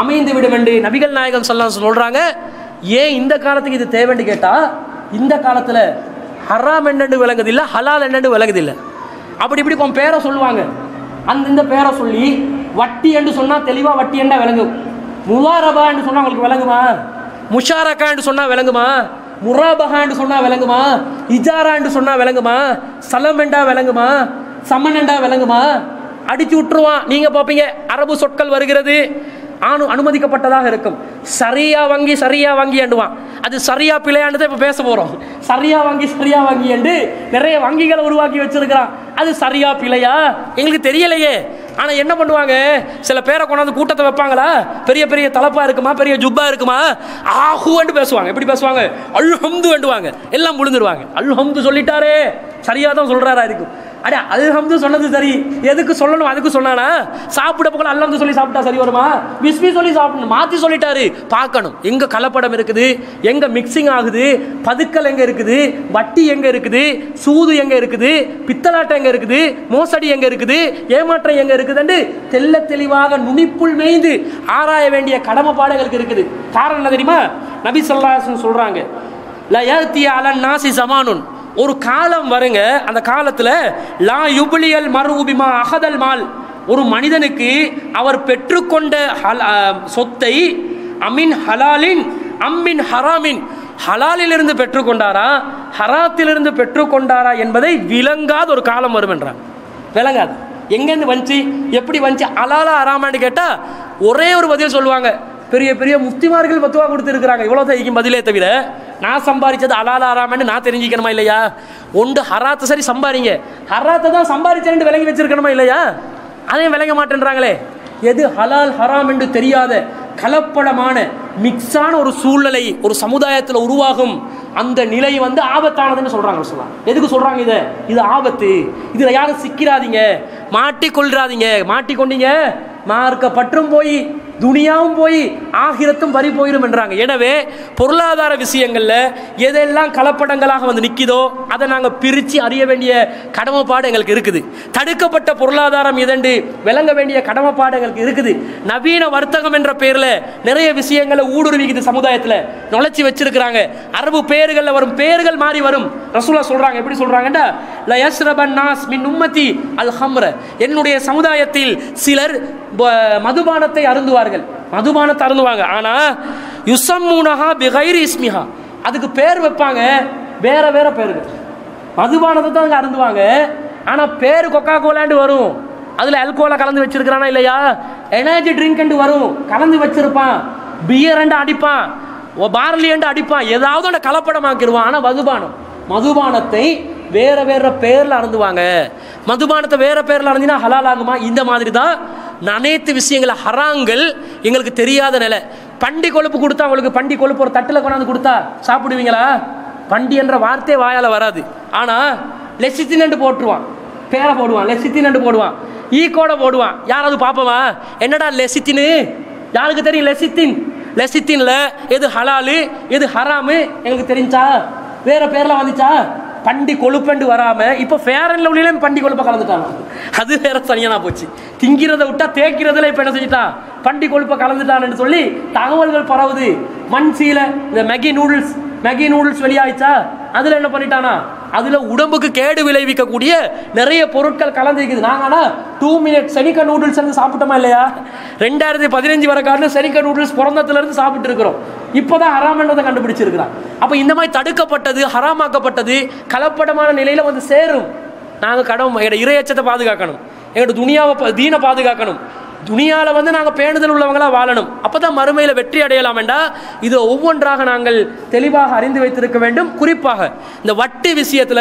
A: அமைந்து விடும் என்று நபிகள் நாயகம் சொல்ல சொல்றாங்க. ஏன் இந்த காலத்துக்கு இது தேவைன்னு கேட்டால் இந்த காலத்தில் ஹராம் என்னன்னு விளங்குதில்லை ஹலால் என்னன்னு விளங்குதில்லை. அப்படி இப்படி உன் பேரை சொல்லுவாங்க. அந்த இந்த பேரை சொல்லி வட்டி என்று சொன்னால் தெளிவாக வட்டி என்ன விளங்கும்? முவாரபா என்று சொன்னால் உங்களுக்கு விளங்குமா? முஷாரக்கா சொன்னால் விளங்குமா? முராபகா என்று சொன்னால் விளங்குமா? இஜாரா என்று சொன்னால் விளங்குமா? சலமெண்டா விளங்குமா? சமனண்டா விளங்குமா? அடிச்சு விட்டுருவான். நீங்க பார்ப்பீங்க அரபு சொற்கள் வருகிறது. ஆணு அனுமதிக்கப்பட்டதாக இருக்கும். சரியா வங்கி சரியா வாங்கி என்றுவான் அது சரியா பிழையாண்டு இப்போ பேச போகிறோம் சரியா வாங்கி சரியா வாங்கி என்று நிறைய வங்கிகளை உருவாக்கி வச்சிருக்கிறான். அது சரியா பிழையா? எங்களுக்கு தெரியலையே. ஆனால் என்ன பண்ணுவாங்க? சில பேரை கொண்டாந்து கூட்டத்தை வைப்பாங்களா? பெரிய பெரிய தலப்பாக இருக்குமா? பெரிய ஜுப்பா இருக்குமா? ஆஹூன்ட்டு பேசுவாங்க. எப்படி பேசுவாங்க? அல்ஹம்து வேண்டுவாங்க. எல்லாம் முழுந்துருவாங்க அல்ஹம்து சொல்லிட்டாரே. சரியாக தான் சொல்கிறாரா இருக்கும் அட அல்ஹம்து சொன்னது சரி. எதுக்கு சொல்லணும் அதுக்கு சொன்னானா? சாப்பிட பக்கம் அல்ஹம்து சொல்லி சாப்பிட்டா சரி வருமா? விஸ்வி சொல்லி சாப்பிடணும் மாற்றி சொல்லிட்டாரு. பார்க்கணும். எங்கே கலப்படம் இருக்குது? எங்கே மிக்சிங் ஆகுது? பதுக்கல் எங்கே இருக்குது? வட்டி எங்கே இருக்குது? சூது எங்கே இருக்குது? பித்தலாட்டம் எங்கே இருக்குது? மோசடி எங்கே இருக்குது? ஏமாற்றம் எங்கே இருக்குதுன்னு தெள்ள தெளிவாக நுனிப்புள் மேய்ந்து ஆராய வேண்டிய கடமைப்பாடுகளுக்கு இருக்குது. காரணம் என்ன தெரியுமா? நபி சொல்லாசன் சொல்கிறாங்க லயத்தி அலன் நாசி ஜமானுன். ஒரு காலம் வருங்க அந்த காலத்தில் லா யுபிலியல் மருபிமா அகதல் மால். ஒரு மனிதனுக்கு அவர் பெற்றுக்கொண்ட ஹல- சொத்தை அமின் ஹலாலின் அம்மின் ஹராமின் ஹலாலிலிருந்து பெற்றுக்கொண்டாரா ஹராத்திலிருந்து பெற்றுக்கொண்டாரா என்பதை விளங்காத ஒரு காலம் வரும் என்றார் விளங்காது. எங்கேருந்து வந்துச்சு? எப்படி வந்துச்சு? அலாலா ஹராமான்னு கேட்டால் ஒரே ஒரு பதில் சொல்லுவாங்க. பெரிய பெரிய முஃப்திமார்கள் பத்துவா கொடுத்துருக்குறாங்க. இவ்வளோ தான் பதிலே தவிர நான் சம்பாதிச்சது அலால ஆறாமன்னு நான் தெரிஞ்சுக்கணுமா இல்லையா? ஒன்று ஹராத்தை சரி சம்பாதிங்க ஹராத்தை தான் சம்பாதிச்சேன்னு விளங்கி வச்சிருக்கணுமா இல்லையா? அதையும் விளங்க மாட்டேன்றாங்களே. எது ஹலால் ஹராம் என்று தெரியாத கலப்படமான மிக்ஸான ஒரு சூழ்நிலை ஒரு சமுதாயத்தில் உருவாகும் அந்த நிலை வந்து ஆபத்தானதுன்னு சொல்கிறாங்க சொல்லலாம். எதுக்கு சொல்கிறாங்க இதை? இது ஆபத்து. இதில் யாரும் சிக்கிறாதீங்க மாட்டிக்கொள்றாதீங்க. மாட்டிக்கொண்டீங்க. மார்க்க பற்றும் போய் துனியாவும் போய் ஆகிரத்தும் பறி போயிடும் என்றாங்க. எனவே பொருளாதார விஷயங்களில் எதெல்லாம் கலப்படங்களாக வந்து நிற்கிதோ அதை நாங்கள் பிரித்து அறிய வேண்டிய கடமைப்பாடு எங்களுக்கு இருக்குது. தடுக்கப்பட்ட பொருளாதாரம் இதண்டு விளங்க வேண்டிய கடமைப்பாடு எங்களுக்கு இருக்குது. நவீன வர்த்தகம் என்ற பேரில் நிறைய விஷயங்களை ஊடுருவிக்குது சமுதாயத்தில். நுழைச்சி வச்சிருக்கிறாங்க. அரபு பேர்களில் வரும் பேர்கள் மாறி வரும். ரசூலா சொல்கிறாங்க எப்படி சொல்றாங்கடா ல மின் உம்மதி அல் ஹம்ர. என்னுடைய சமுதாயத்தில் சிலர் ப- மதுபானத்தை அருந்துவார்கள் மதுபானத்தை அருந்துவாங்க ஆனா யுசம்மூனஹா பிகைரி இஸ்மிஹா. அதுக்கு பேர் வைப்பாங்க. வேற வேற பேருக்கு மதுபானத்தை தான் அங்கே அருந்துவாங்க. ஆனா பேர் கொக்கா கோலாண்டு வரும். அதுல அல்கோலை கலந்து வச்சிருக்கிறானா இல்லையா? எனர்ஜி ட்ரிங்க் வரும். கலந்து வச்சிருப்பான். பியர் அடிப்பான். பார்லி அடிப்பான். ஏதாவது ஒன்று கலப்படமாக்கிடுவான். ஆனா மதுபானம். மதுபானத்தை வேற வேற பேரில் அருந்துவாங்க. மதுபானத்தை வேற பேரில் அருந்தினா ஹலால் ஆகுமா இந்த மாதிரி தான் அனைத்து விஷயங்களை ஹராங்கள் எங்களுக்கு தெரியாத நிலை. பண்டி கொழுப்பு கொடுத்தா உங்களுக்கு பண்டி கொழுப்பு ஒரு தட்டில் கொண்டாந்து கொடுத்தா சாப்பிடுவீங்களா? பண்டி என்ற வார்த்தை வாயால் வராது. ஆனால் லெசித்தி நண்டு போட்டுருவான் பேரை போடுவான் லெசித்தின் போடுவான். ஈக்கோட போடுவான். யாராவது பார்ப்போமா என்னடா லெசித்தின்னு? யாருக்கு தெரியும் லெசித்தின்? லெசித்தின்ல எது ஹலாலு எது ஹராமு? எங்களுக்கு தெரிஞ்சா? வேற பேர்ல வந்துச்சா? பண்டி கொழுப்பண்டு வராம இப்போ ஃபேர் அண்ட் லவ்லியிலும் பண்டி கொழுப்பை கலந்துட்டாங்க. அது வேற தனியானா போச்சு. திங்கிறத விட்டா தேய்க்கிறதுல இப்போ என்ன செஞ்சுட்டான் பண்டி கொழுப்பை கலந்துட்டான்னு சொல்லி தகவல்கள் பரவுது. மண் சீல இந்த மேகி நூடுல்ஸ் மேகி நூடுல்ஸ் வெளியாயிச்சா? அதுல என்ன பண்ணிட்டானா? அதில் உடம்புக்கு கேடு விளைவிக்கக்கூடிய நிறைய பொருட்கள் கலந்துருக்குது. நாங்கள் ஆனால் டூ மினிட் செனிக்க நூடுல்ஸ் வந்து சாப்பிட்டோமா இல்லையா? ரெண்டாயிரத்தி பதினஞ்சு வர காரணம் செனிக்க நூடுல்ஸ் பிறந்தத்துலேருந்து சாப்பிட்டுருக்குறோம் சாப்பிட்டு இருக்கிறோம். இப்போதான் ஹராமன்றதை கண்டுபிடிச்சிருக்கிறான். அப்போ இந்த மாதிரி தடுக்கப்பட்டது ஹராமாக்கப்பட்டது கலப்படமான நிலையில் வந்து சேரும். நாங்கள் கடவுள் எங்களோட இரையச்சத்தை பாதுகாக்கணும். எங்களோட துணியாவை தீனை பாதுகாக்கணும். துணியால் வந்து நாங்கள் பேணுதல் உள்ளவங்களா வாழணும். அப்பதான் மறுமையில் வெற்றி அடையலாம் வேண்டா இது ஒவ்வொன்றாக நாங்கள் தெளிவாக அறிந்து வைத்திருக்க வேண்டும். குறிப்பாக இந்த வட்டி விஷயத்துல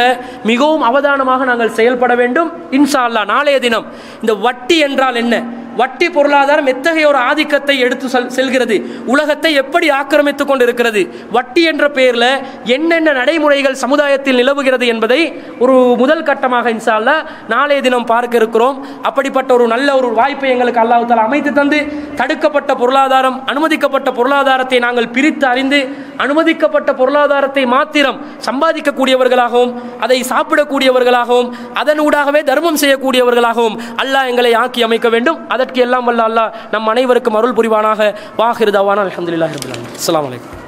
A: மிகவும் அவதானமாக நாங்கள் செயல்பட வேண்டும். இன்ஷா அல்லாஹ் நாளைய தினம். இந்த வட்டி என்றால் என்ன? வட்டி பொருளாதாரம் எத்தகைய ஒரு ஆதிக்கத்தை எடுத்து செல் செல்கிறது? உலகத்தை எப்படி ஆக்கிரமித்துக் கொண்டிருக்கிறது? வட்டி என்ற பெயரில் என்னென்ன நடைமுறைகள் சமுதாயத்தில் நிலவுகிறது என்பதை ஒரு முதல் கட்டமாக இன்சால்ல நாளைய தினம் பார்க்க இருக்கிறோம். அப்படிப்பட்ட ஒரு நல்ல ஒரு வாய்ப்பை எங்களுக்கு அல்லாஹ் தாலா அமைத்து தந்து தடுக்கப்பட்ட பொருளாதாரம் அனுமதிக்கப்பட்ட பொருளாதாரத்தை நாங்கள் பிரித்து அறிந்து அனுமதிக்கப்பட்ட பொருளாதாரத்தை மாத்திரம் சம்பாதிக்கக்கூடியவர்களாகவும் அதை சாப்பிடக்கூடியவர்களாகவும் அதனூடாகவே தர்மம் செய்யக்கூடியவர்களாகவும் அல்லாஹ் எங்களை ஆக்கி அமைக்க வேண்டும். அதற்கு எல்லாம் வல்ல அல்லாஹ் நம் அனைவருக்கும் அருள் புரிவானாக. வாகிருதாவான அலமதுல்லாஹ் ரபுல்லான் வலைக்கம்